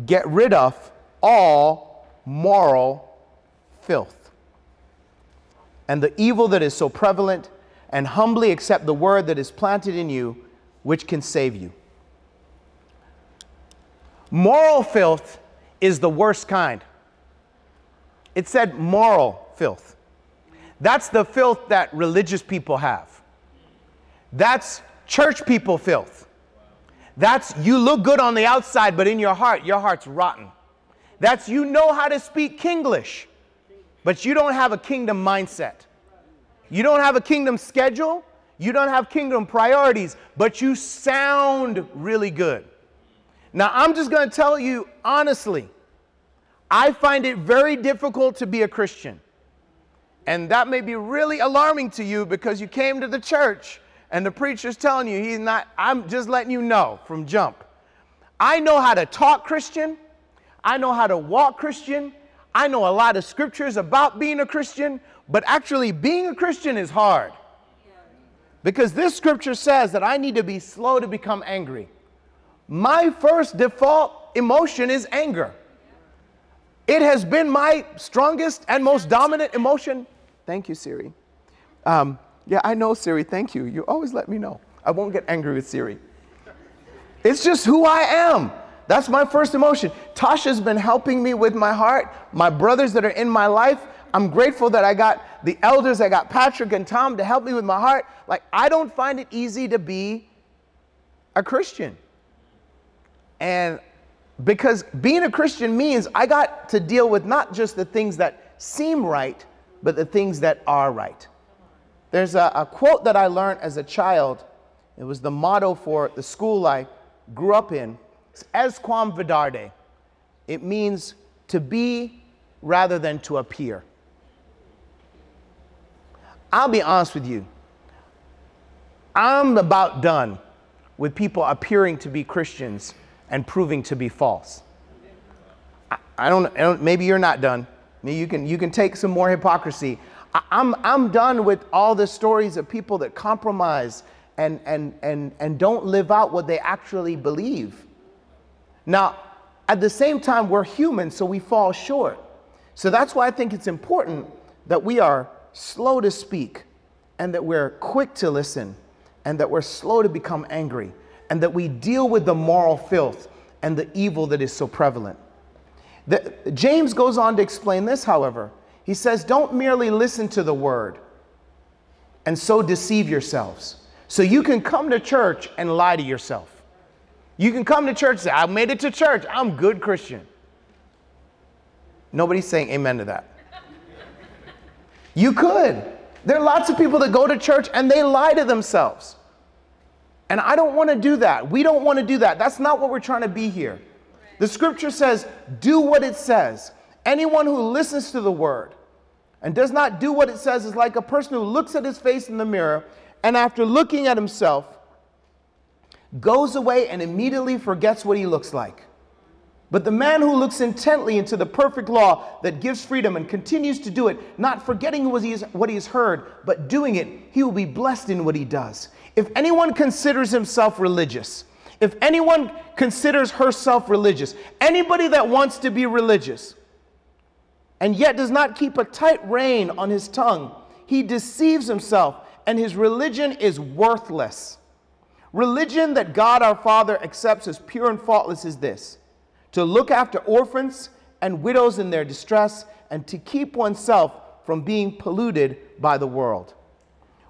get rid of all moral filth and the evil that is so prevalent, and humbly accept the word that is planted in you, which can save you. Moral filth is the worst kind. It said moral filth. That's the filth that religious people have. That's church people filth. That's you look good on the outside, but in your heart, your heart's rotten. That's you know how to speak Kinglish, but you don't have a kingdom mindset. You don't have a kingdom schedule. You don't have kingdom priorities, but you sound really good. Now, I'm just going to tell you honestly, I find it very difficult to be a Christian. And that may be really alarming to you because you came to the church and the preacher's telling you he's not, I'm just letting you know from jump. I know how to talk Christian. I know how to walk Christian. I know a lot of scriptures about being a Christian, but actually being a Christian is hard. Because this scripture says that I need to be slow to become angry. My first default emotion is anger. It has been my strongest and most dominant emotion Thank you, Siri. Um, yeah, I know, Siri. Thank you. You always let me know. I won't get angry with Siri. It's just who I am. That's my first emotion. Tasha's been helping me with my heart. My brothers that are in my life, I'm grateful that I got the elders, I got Patrick and Tom to help me with my heart. Like, I don't find it easy to be a Christian. And because being a Christian means I got to deal with not just the things that seem right, but the things that are right. There's a, a quote that I learned as a child. It was the motto for the school I grew up in. It's "Esse quam videri." It means to be rather than to appear. I'll be honest with you. I'm about done with people appearing to be Christians and proving to be false. I, I, don't, I don't, maybe you're not done. You can, you can take some more hypocrisy. I'm, I'm done with all the stories of people that compromise and, and, and, and don't live out what they actually believe. Now, at the same time, we're human, so we fall short. So that's why I think it's important that we are slow to speak and that we're quick to listen and that we're slow to become angry and that we deal with the moral filth and the evil that is so prevalent. The, James goes on to explain this, however. He says, Don't merely listen to the word and so deceive yourselves. So you can come to church and lie to yourself. You can come to church say, I made it to church. I'm good Christian. Nobody's saying amen to that. You could. There are lots of people that go to church and they lie to themselves. And I don't want to do that. We don't want to do that. That's not what we're trying to be here. The scripture says, do what it says. Anyone who listens to the word and does not do what it says is like a person who looks at his face in the mirror and after looking at himself goes away and immediately forgets what he looks like. But the man who looks intently into the perfect law that gives freedom and continues to do it, not forgetting what he, has, heard, but doing it, he will be blessed in what he does. If anyone considers himself religious, if anyone considers herself religious, anybody that wants to be religious and yet does not keep a tight rein on his tongue, he deceives himself and his religion is worthless. Religion that God our Father accepts as pure and faultless is this to look after orphans and widows in their distress, and to keep oneself from being polluted by the world.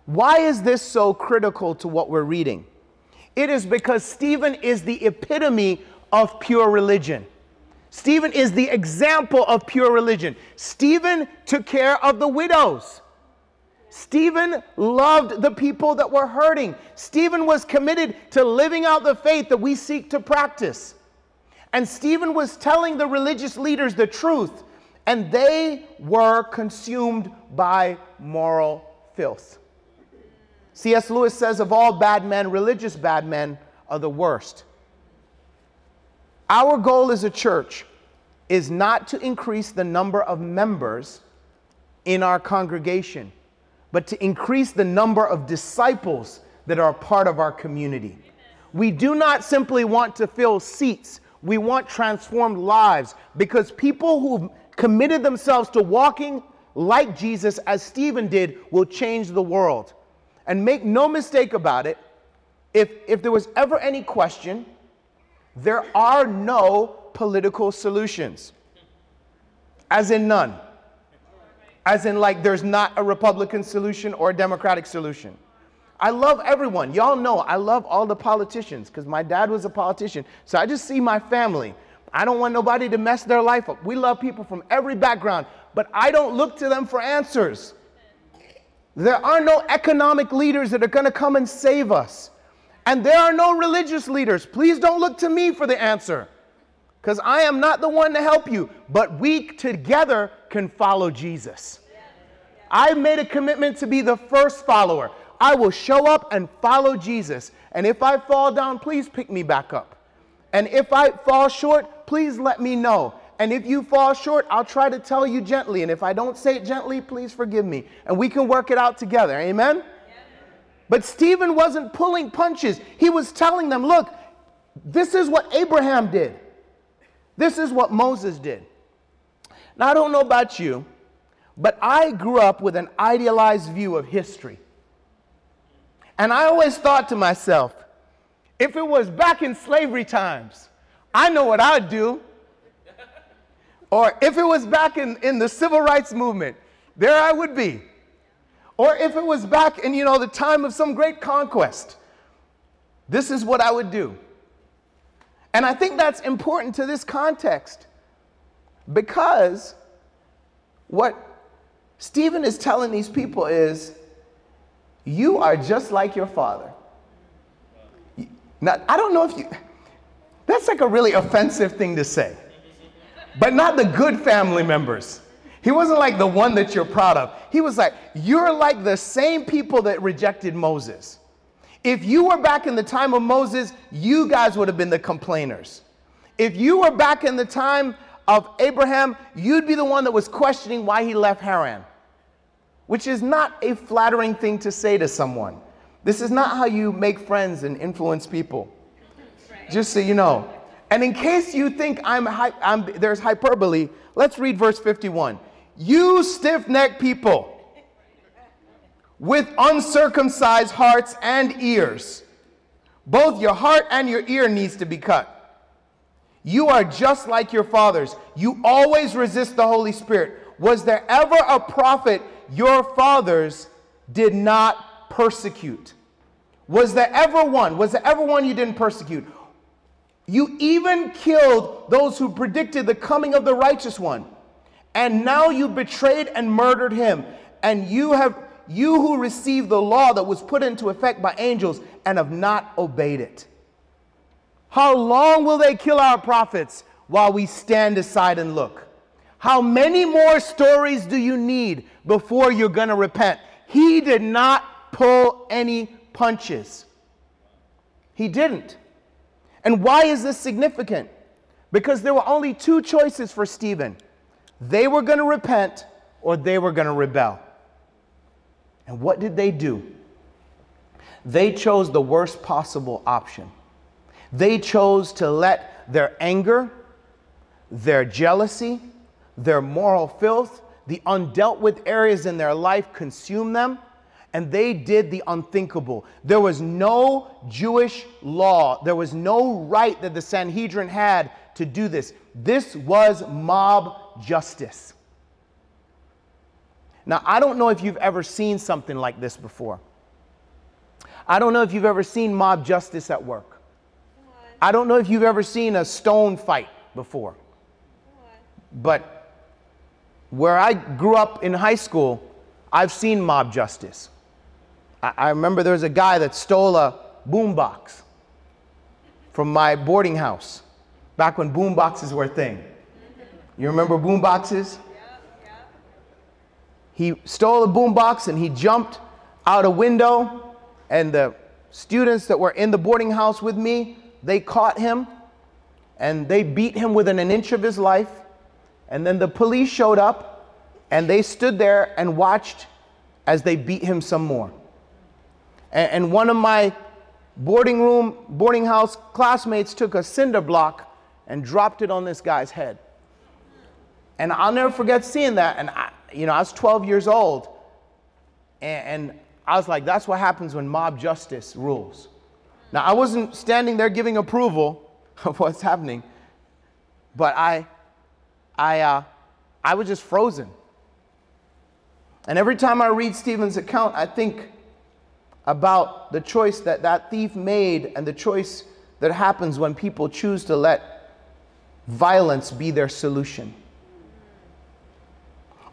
Why is this so critical to what we're reading? It is because Stephen is the epitome of pure religion. Stephen is the example of pure religion. Stephen took care of the widows. Stephen loved the people that were hurting. Stephen was committed to living out the faith that we seek to practice. And Stephen was telling the religious leaders the truth, and they were consumed by moral filth. C.S. Lewis says of all bad men, religious bad men are the worst. Our goal as a church is not to increase the number of members in our congregation, but to increase the number of disciples that are part of our community. We do not simply want to fill seats we want transformed lives because people who've committed themselves to walking like Jesus, as Stephen did, will change the world. And make no mistake about it, if, if there was ever any question, there are no political solutions. As in none. As in, like, there's not a Republican solution or a Democratic solution. I love everyone. Y'all know I love all the politicians because my dad was a politician. So I just see my family. I don't want nobody to mess their life up. We love people from every background, but I don't look to them for answers. There are no economic leaders that are going to come and save us. And there are no religious leaders. Please don't look to me for the answer because I am not the one to help you, but we together can follow Jesus. I made a commitment to be the first follower. I will show up and follow Jesus. And if I fall down, please pick me back up. And if I fall short, please let me know. And if you fall short, I'll try to tell you gently. And if I don't say it gently, please forgive me. And we can work it out together. Amen? But Stephen wasn't pulling punches. He was telling them, look, this is what Abraham did. This is what Moses did. Now, I don't know about you, but I grew up with an idealized view of history. And I always thought to myself, if it was back in slavery times, I know what I'd do. Or if it was back in, in the civil rights movement, there I would be. Or if it was back in, you know, the time of some great conquest, this is what I would do. And I think that's important to this context because what Stephen is telling these people is you are just like your father. Now, I don't know if you, that's like a really offensive thing to say, but not the good family members. He wasn't like the one that you're proud of. He was like, You're like the same people that rejected Moses. If you were back in the time of Moses, you guys would have been the complainers. If you were back in the time of Abraham, you'd be the one that was questioning why he left Haran which is not a flattering thing to say to someone. This is not how you make friends and influence people. Just so you know. And in case you think I'm, I'm there's hyperbole, let's read verse 51. You stiff necked people with uncircumcised hearts and ears, both your heart and your ear needs to be cut. You are just like your fathers. You always resist the Holy Spirit. Was there ever a prophet your fathers did not persecute? Was there ever one? Was there ever one you didn't persecute? You even killed those who predicted the coming of the righteous one. And now you betrayed and murdered him. And you have you who received the law that was put into effect by angels and have not obeyed it. How long will they kill our prophets while we stand aside and look? How many more stories do you need before you're going to repent? He did not pull any punches. He didn't. And why is this significant? Because there were only two choices for Stephen they were going to repent or they were going to rebel. And what did they do? They chose the worst possible option. They chose to let their anger, their jealousy, their moral filth, the undealt with areas in their life consume them and they did the unthinkable. There was no Jewish law, there was no right that the Sanhedrin had to do this. This was mob justice. Now, I don't know if you've ever seen something like this before. I don't know if you've ever seen mob justice at work. I don't know if you've ever seen a stone fight before. But where I grew up in high school, I've seen mob justice. I, I remember there was a guy that stole a boombox from my boarding house back when boomboxes were a thing. You remember boomboxes? He stole a boombox and he jumped out a window, and the students that were in the boarding house with me, they caught him and they beat him within an inch of his life. And then the police showed up and they stood there and watched as they beat him some more and, and one of my boarding room, boarding house classmates took a cinder block and dropped it on this guy's head. And I'll never forget seeing that. And I, you know, I was 12 years old, and, and I was like, that's what happens when mob justice rules. Now, I wasn't standing there giving approval of what's happening, but I, I, uh, I was just frozen. And every time I read Stephen's account, I think about the choice that that thief made and the choice that happens when people choose to let violence be their solution.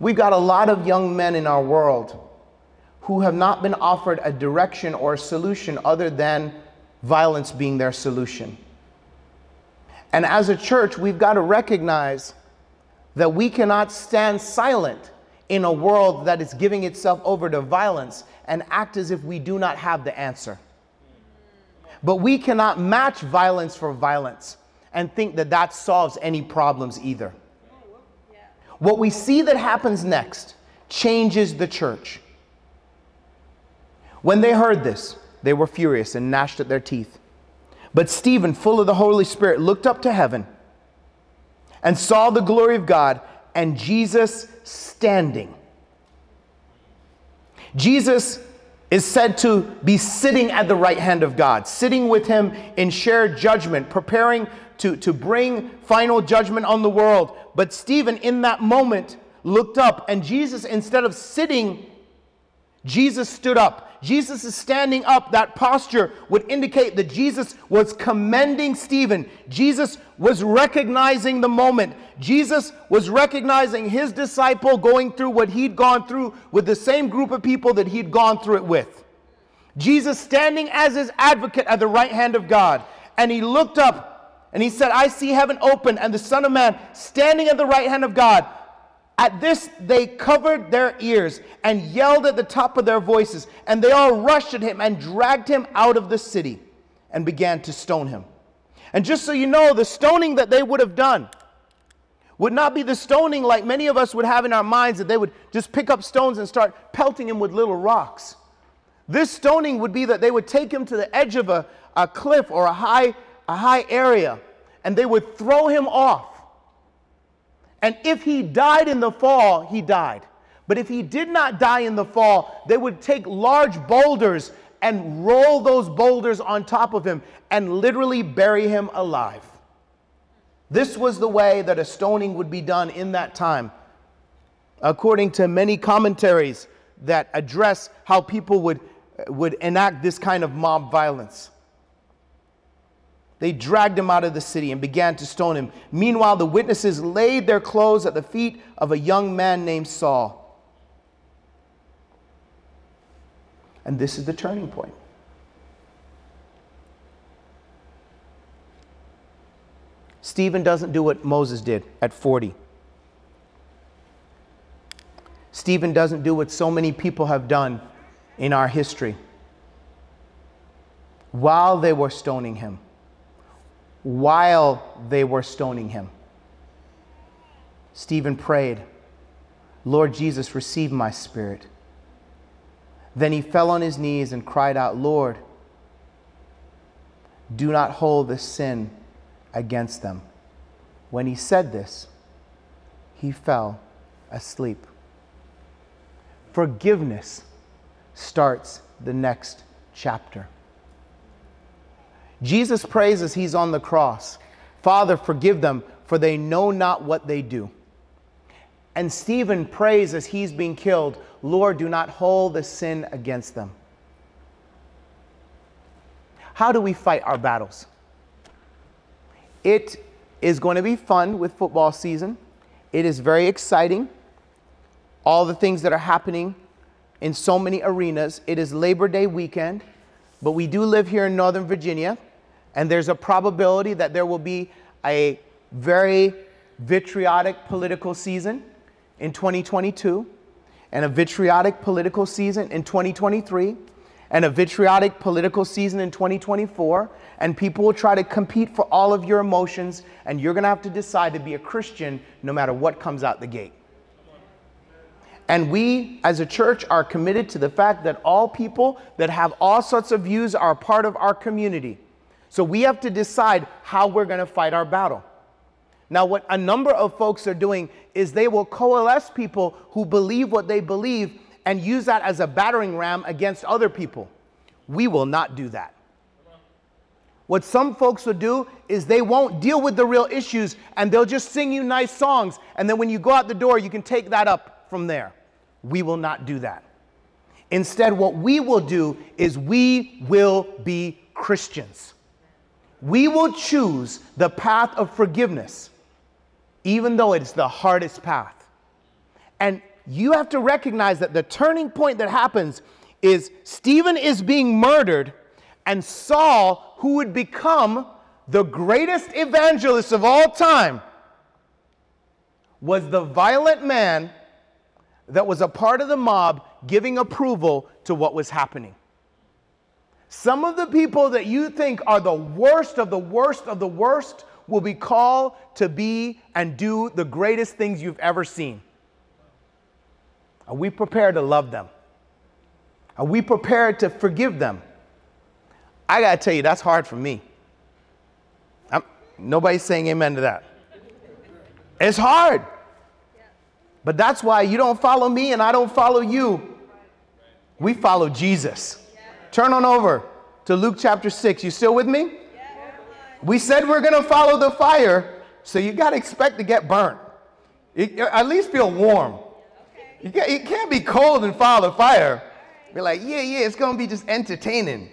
We've got a lot of young men in our world who have not been offered a direction or a solution other than violence being their solution. And as a church, we've got to recognize that we cannot stand silent in a world that is giving itself over to violence and act as if we do not have the answer. But we cannot match violence for violence and think that that solves any problems either. What we see that happens next changes the church. When they heard this, they were furious and gnashed at their teeth. But Stephen, full of the Holy Spirit, looked up to heaven and saw the glory of God and Jesus standing Jesus is said to be sitting at the right hand of God, sitting with him in shared judgment, preparing to, to bring final judgment on the world. But Stephen, in that moment, looked up, and Jesus, instead of sitting, Jesus stood up. Jesus is standing up. That posture would indicate that Jesus was commending Stephen. Jesus was recognizing the moment. Jesus was recognizing his disciple going through what he'd gone through with the same group of people that he'd gone through it with. Jesus standing as his advocate at the right hand of God. And he looked up and he said, I see heaven open and the Son of Man standing at the right hand of God. At this, they covered their ears and yelled at the top of their voices, and they all rushed at him and dragged him out of the city and began to stone him. And just so you know, the stoning that they would have done would not be the stoning like many of us would have in our minds that they would just pick up stones and start pelting him with little rocks. This stoning would be that they would take him to the edge of a, a cliff or a high, a high area and they would throw him off and if he died in the fall, he died. But if he did not die in the fall, they would take large boulders and roll those boulders on top of him and literally bury him alive. This was the way that a stoning would be done in that time. according to many commentaries that address how people would, would enact this kind of mob violence. They dragged him out of the city and began to stone him. Meanwhile, the witnesses laid their clothes at the feet of a young man named Saul. And this is the turning point. Stephen doesn't do what Moses did at 40. Stephen doesn't do what so many people have done in our history. While they were stoning him, while they were stoning him, Stephen prayed, Lord Jesus, receive my spirit. Then he fell on his knees and cried out, Lord, do not hold this sin against them. When he said this, he fell asleep. Forgiveness starts the next chapter. Jesus prays as he's on the cross Father, forgive them, for they know not what they do. And Stephen prays as he's being killed Lord, do not hold the sin against them. How do we fight our battles? It is going to be fun with football season. It is very exciting. All the things that are happening in so many arenas. It is Labor Day weekend, but we do live here in Northern Virginia, and there's a probability that there will be a very vitriolic political season in 2022, and a vitriolic political season in 2023 and a vitriolic political season in 2024, and people will try to compete for all of your emotions, and you're gonna have to decide to be a Christian no matter what comes out the gate. And we, as a church, are committed to the fact that all people that have all sorts of views are part of our community. So we have to decide how we're gonna fight our battle. Now, what a number of folks are doing is they will coalesce people who believe what they believe and use that as a battering ram against other people. We will not do that. What some folks will do is they won't deal with the real issues and they'll just sing you nice songs. And then when you go out the door, you can take that up from there. We will not do that. Instead, what we will do is we will be Christians. We will choose the path of forgiveness, even though it's the hardest path. And you have to recognize that the turning point that happens is Stephen is being murdered, and Saul, who would become the greatest evangelist of all time, was the violent man that was a part of the mob giving approval to what was happening. Some of the people that you think are the worst of the worst of the worst will be called to be and do the greatest things you've ever seen. Are we prepared to love them? Are we prepared to forgive them? I got to tell you, that's hard for me. I'm, nobody's saying amen to that. It's hard. But that's why you don't follow me and I don't follow you. We follow Jesus. Turn on over to Luke chapter 6. You still with me? We said we're going to follow the fire, so you got to expect to get burnt. at least feel warm. You can't, you can't be cold and follow the fire. Be like, yeah, yeah, it's going to be just entertaining.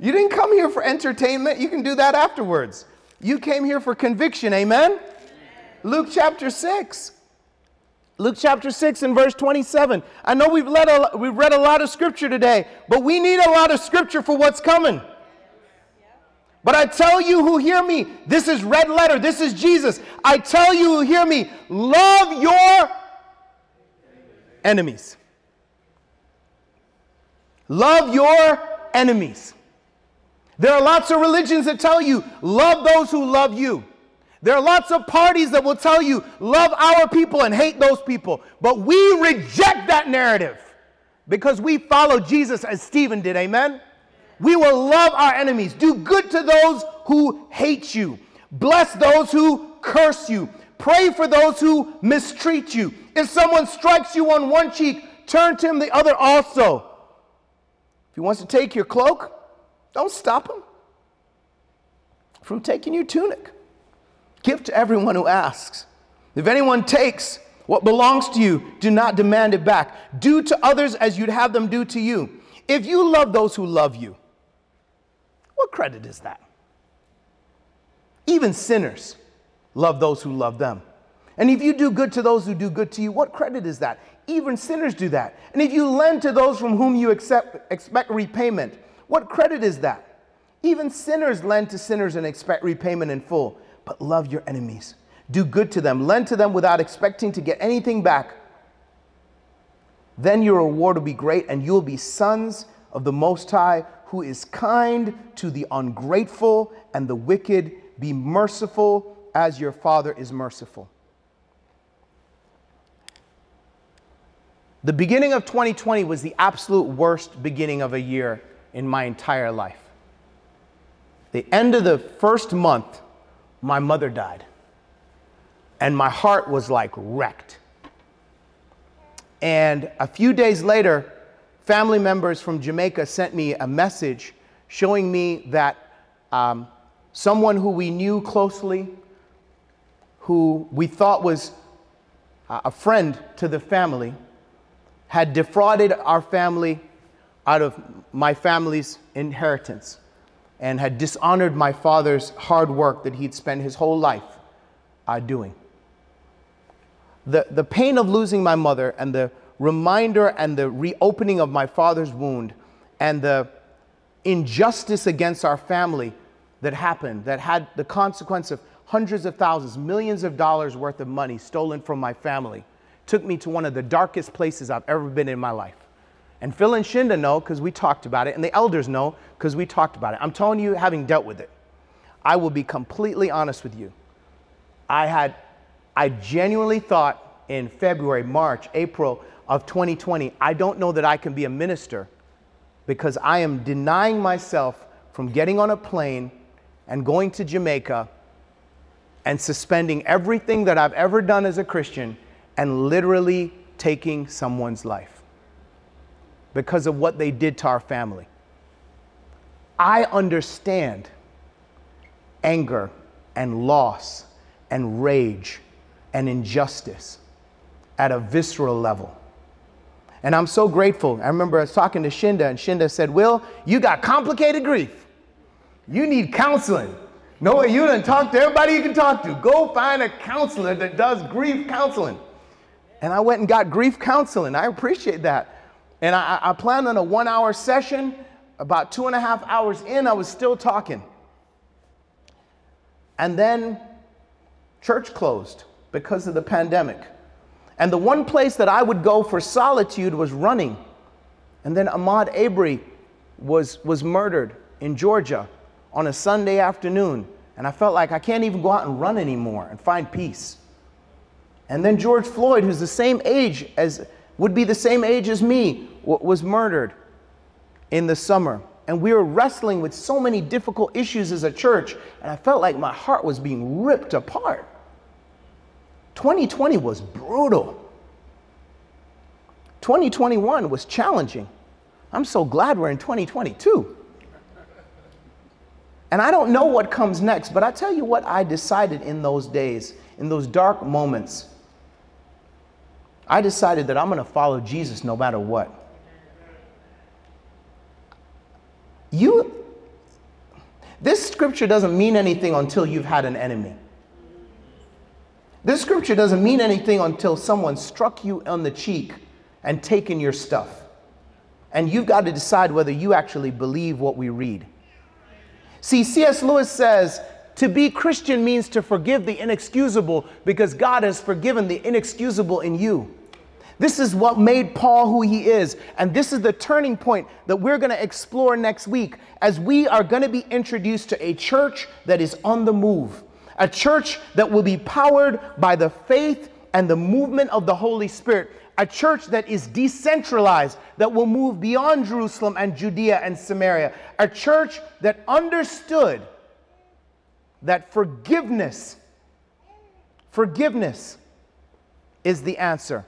You didn't come here for entertainment. You can do that afterwards. You came here for conviction. Amen? Amen. Luke chapter 6. Luke chapter 6 and verse 27. I know we've, a, we've read a lot of scripture today, but we need a lot of scripture for what's coming. But I tell you who hear me, this is red letter, this is Jesus. I tell you who hear me, love your enemies. Love your enemies. There are lots of religions that tell you, love those who love you. There are lots of parties that will tell you, love our people and hate those people. But we reject that narrative because we follow Jesus as Stephen did. Amen? We will love our enemies. Do good to those who hate you. Bless those who curse you. Pray for those who mistreat you. If someone strikes you on one cheek, turn to him the other also. If he wants to take your cloak, don't stop him from taking your tunic. Give to everyone who asks. If anyone takes What belongs to you, do not demand it back. Do to others as you'd have them do to you. If you love those who love you, what credit is that? Even sinners love those who love them. And if you do good to those who do good to you, what credit is that? Even sinners do that. And if you lend to those from whom you accept, expect repayment, what credit is that? Even sinners lend to sinners and expect repayment in full. But love your enemies. Do good to them. Lend to them without expecting to get anything back. Then your reward will be great, and you'll be sons of the Most High, who is kind to the ungrateful and the wicked. Be merciful as your Father is merciful. The beginning of 2020 was the absolute worst beginning of a year in my entire life. The end of the first month, my mother died. And my heart was like wrecked. And a few days later, family members from Jamaica sent me a message showing me that um, someone who we knew closely, who we thought was a friend to the family, had defrauded our family out of my family's inheritance and had dishonored my father's hard work that he'd spent his whole life uh, doing. The, the pain of losing my mother and the reminder and the reopening of my father's wound and the injustice against our family that happened, that had the consequence of hundreds of thousands, millions of dollars worth of money stolen from my family, took me to one of the darkest places I've ever been in my life. And Phil and Shinda know because we talked about it, and the elders know because we talked about it. I'm telling you, having dealt with it, I will be completely honest with you. I had, I genuinely thought in February, March, April of 2020, I don't know that I can be a minister because I am denying myself from getting on a plane and going to Jamaica and suspending everything that I've ever done as a Christian and literally taking someone's life because of what they did to our family. I understand anger and loss and rage and injustice at a visceral level. And I'm so grateful. I remember I was talking to Shinda, and Shinda said, Will, you got complicated grief. You need counseling. No, you didn't talk to everybody you can talk to. Go find a counselor that does grief counseling. And I went and got grief counseling. I appreciate that. And I, I planned on a one hour session. About two and a half hours in, I was still talking. And then church closed because of the pandemic. And the one place that I would go for solitude was running. And then Ahmaud Arbery was, was murdered in Georgia on a Sunday afternoon. And I felt like I can't even go out and run anymore and find peace. And then George Floyd, who's the same age as, would be the same age as me, was murdered in the summer. And we were wrestling with so many difficult issues as a church, and I felt like my heart was being ripped apart. 2020 was brutal. 2021 was challenging. I'm so glad we're in 2022. And I don't know what comes next, but I tell you what I decided in those days, in those dark moments. I decided that I'm going to follow Jesus no matter what. You this scripture doesn't mean anything until you've had an enemy. This scripture doesn't mean anything until someone struck you on the cheek and taken your stuff. And you've got to decide whether you actually believe what we read. See, C.S. Lewis says to be Christian means to forgive the inexcusable because God has forgiven the inexcusable in you. This is what made Paul who he is. And this is the turning point that we're going to explore next week as we are going to be introduced to a church that is on the move, a church that will be powered by the faith and the movement of the Holy Spirit, a church that is decentralized, that will move beyond Jerusalem and Judea and Samaria, a church that understood that forgiveness, forgiveness is the answer.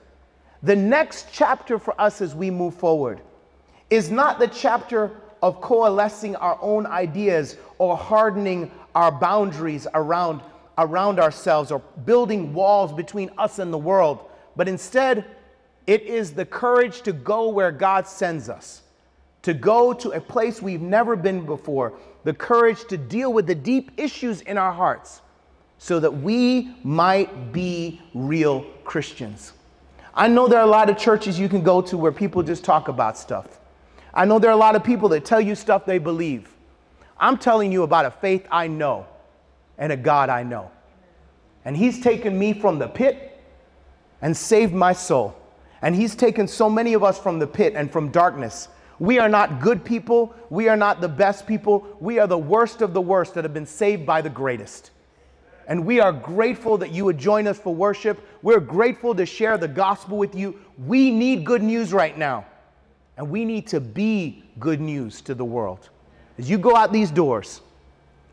The next chapter for us as we move forward is not the chapter of coalescing our own ideas or hardening our boundaries around, around ourselves or building walls between us and the world, but instead, it is the courage to go where God sends us, to go to a place we've never been before, the courage to deal with the deep issues in our hearts so that we might be real Christians. I know there are a lot of churches you can go to where people just talk about stuff. I know there are a lot of people that tell you stuff they believe. I'm telling you about a faith I know and a God I know. And He's taken me from the pit and saved my soul. And He's taken so many of us from the pit and from darkness. We are not good people. We are not the best people. We are the worst of the worst that have been saved by the greatest. And we are grateful that you would join us for worship. We're grateful to share the gospel with you. We need good news right now. And we need to be good news to the world. As you go out these doors,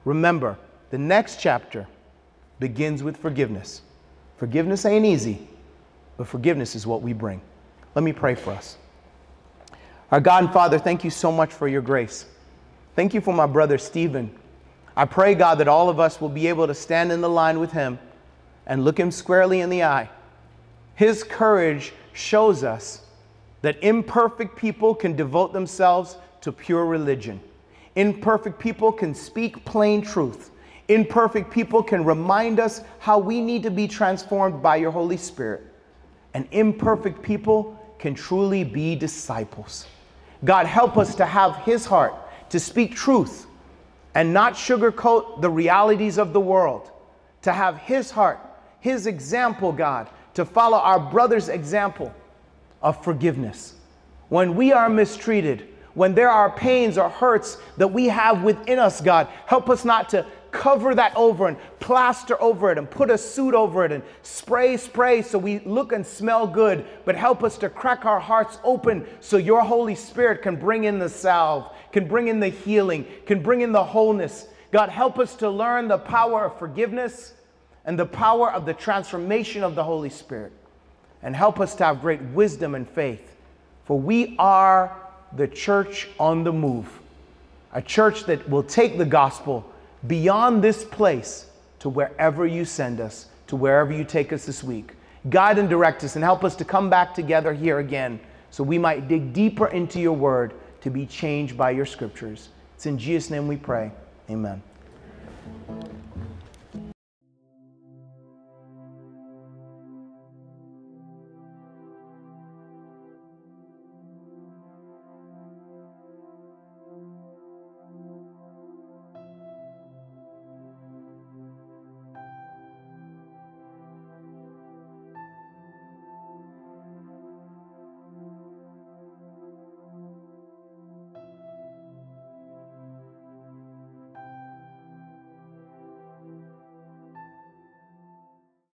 remember the next chapter begins with forgiveness. Forgiveness ain't easy, but forgiveness is what we bring. Let me pray for us. Our God and Father, thank you so much for your grace. Thank you for my brother Stephen. I pray, God, that all of us will be able to stand in the line with him and look him squarely in the eye. His courage shows us that imperfect people can devote themselves to pure religion. Imperfect people can speak plain truth. Imperfect people can remind us how we need to be transformed by your Holy Spirit. And imperfect people can truly be disciples. God, help us to have His heart, to speak truth and not sugarcoat the realities of the world, to have His heart, His example, God, to follow our brother's example of forgiveness. When we are mistreated, when there are pains or hurts that we have within us, God, help us not to cover that over and plaster over it and put a suit over it and spray, spray so we look and smell good, but help us to crack our hearts open so your Holy Spirit can bring in the salve, can bring in the healing, can bring in the wholeness. God, help us to learn the power of forgiveness and the power of the transformation of the Holy Spirit. And help us to have great wisdom and faith. For we are the church on the move, a church that will take the gospel beyond this place to wherever you send us, to wherever you take us this week. Guide and direct us and help us to come back together here again so we might dig deeper into your word to be changed by your scriptures. It's in Jesus' name we pray. Amen.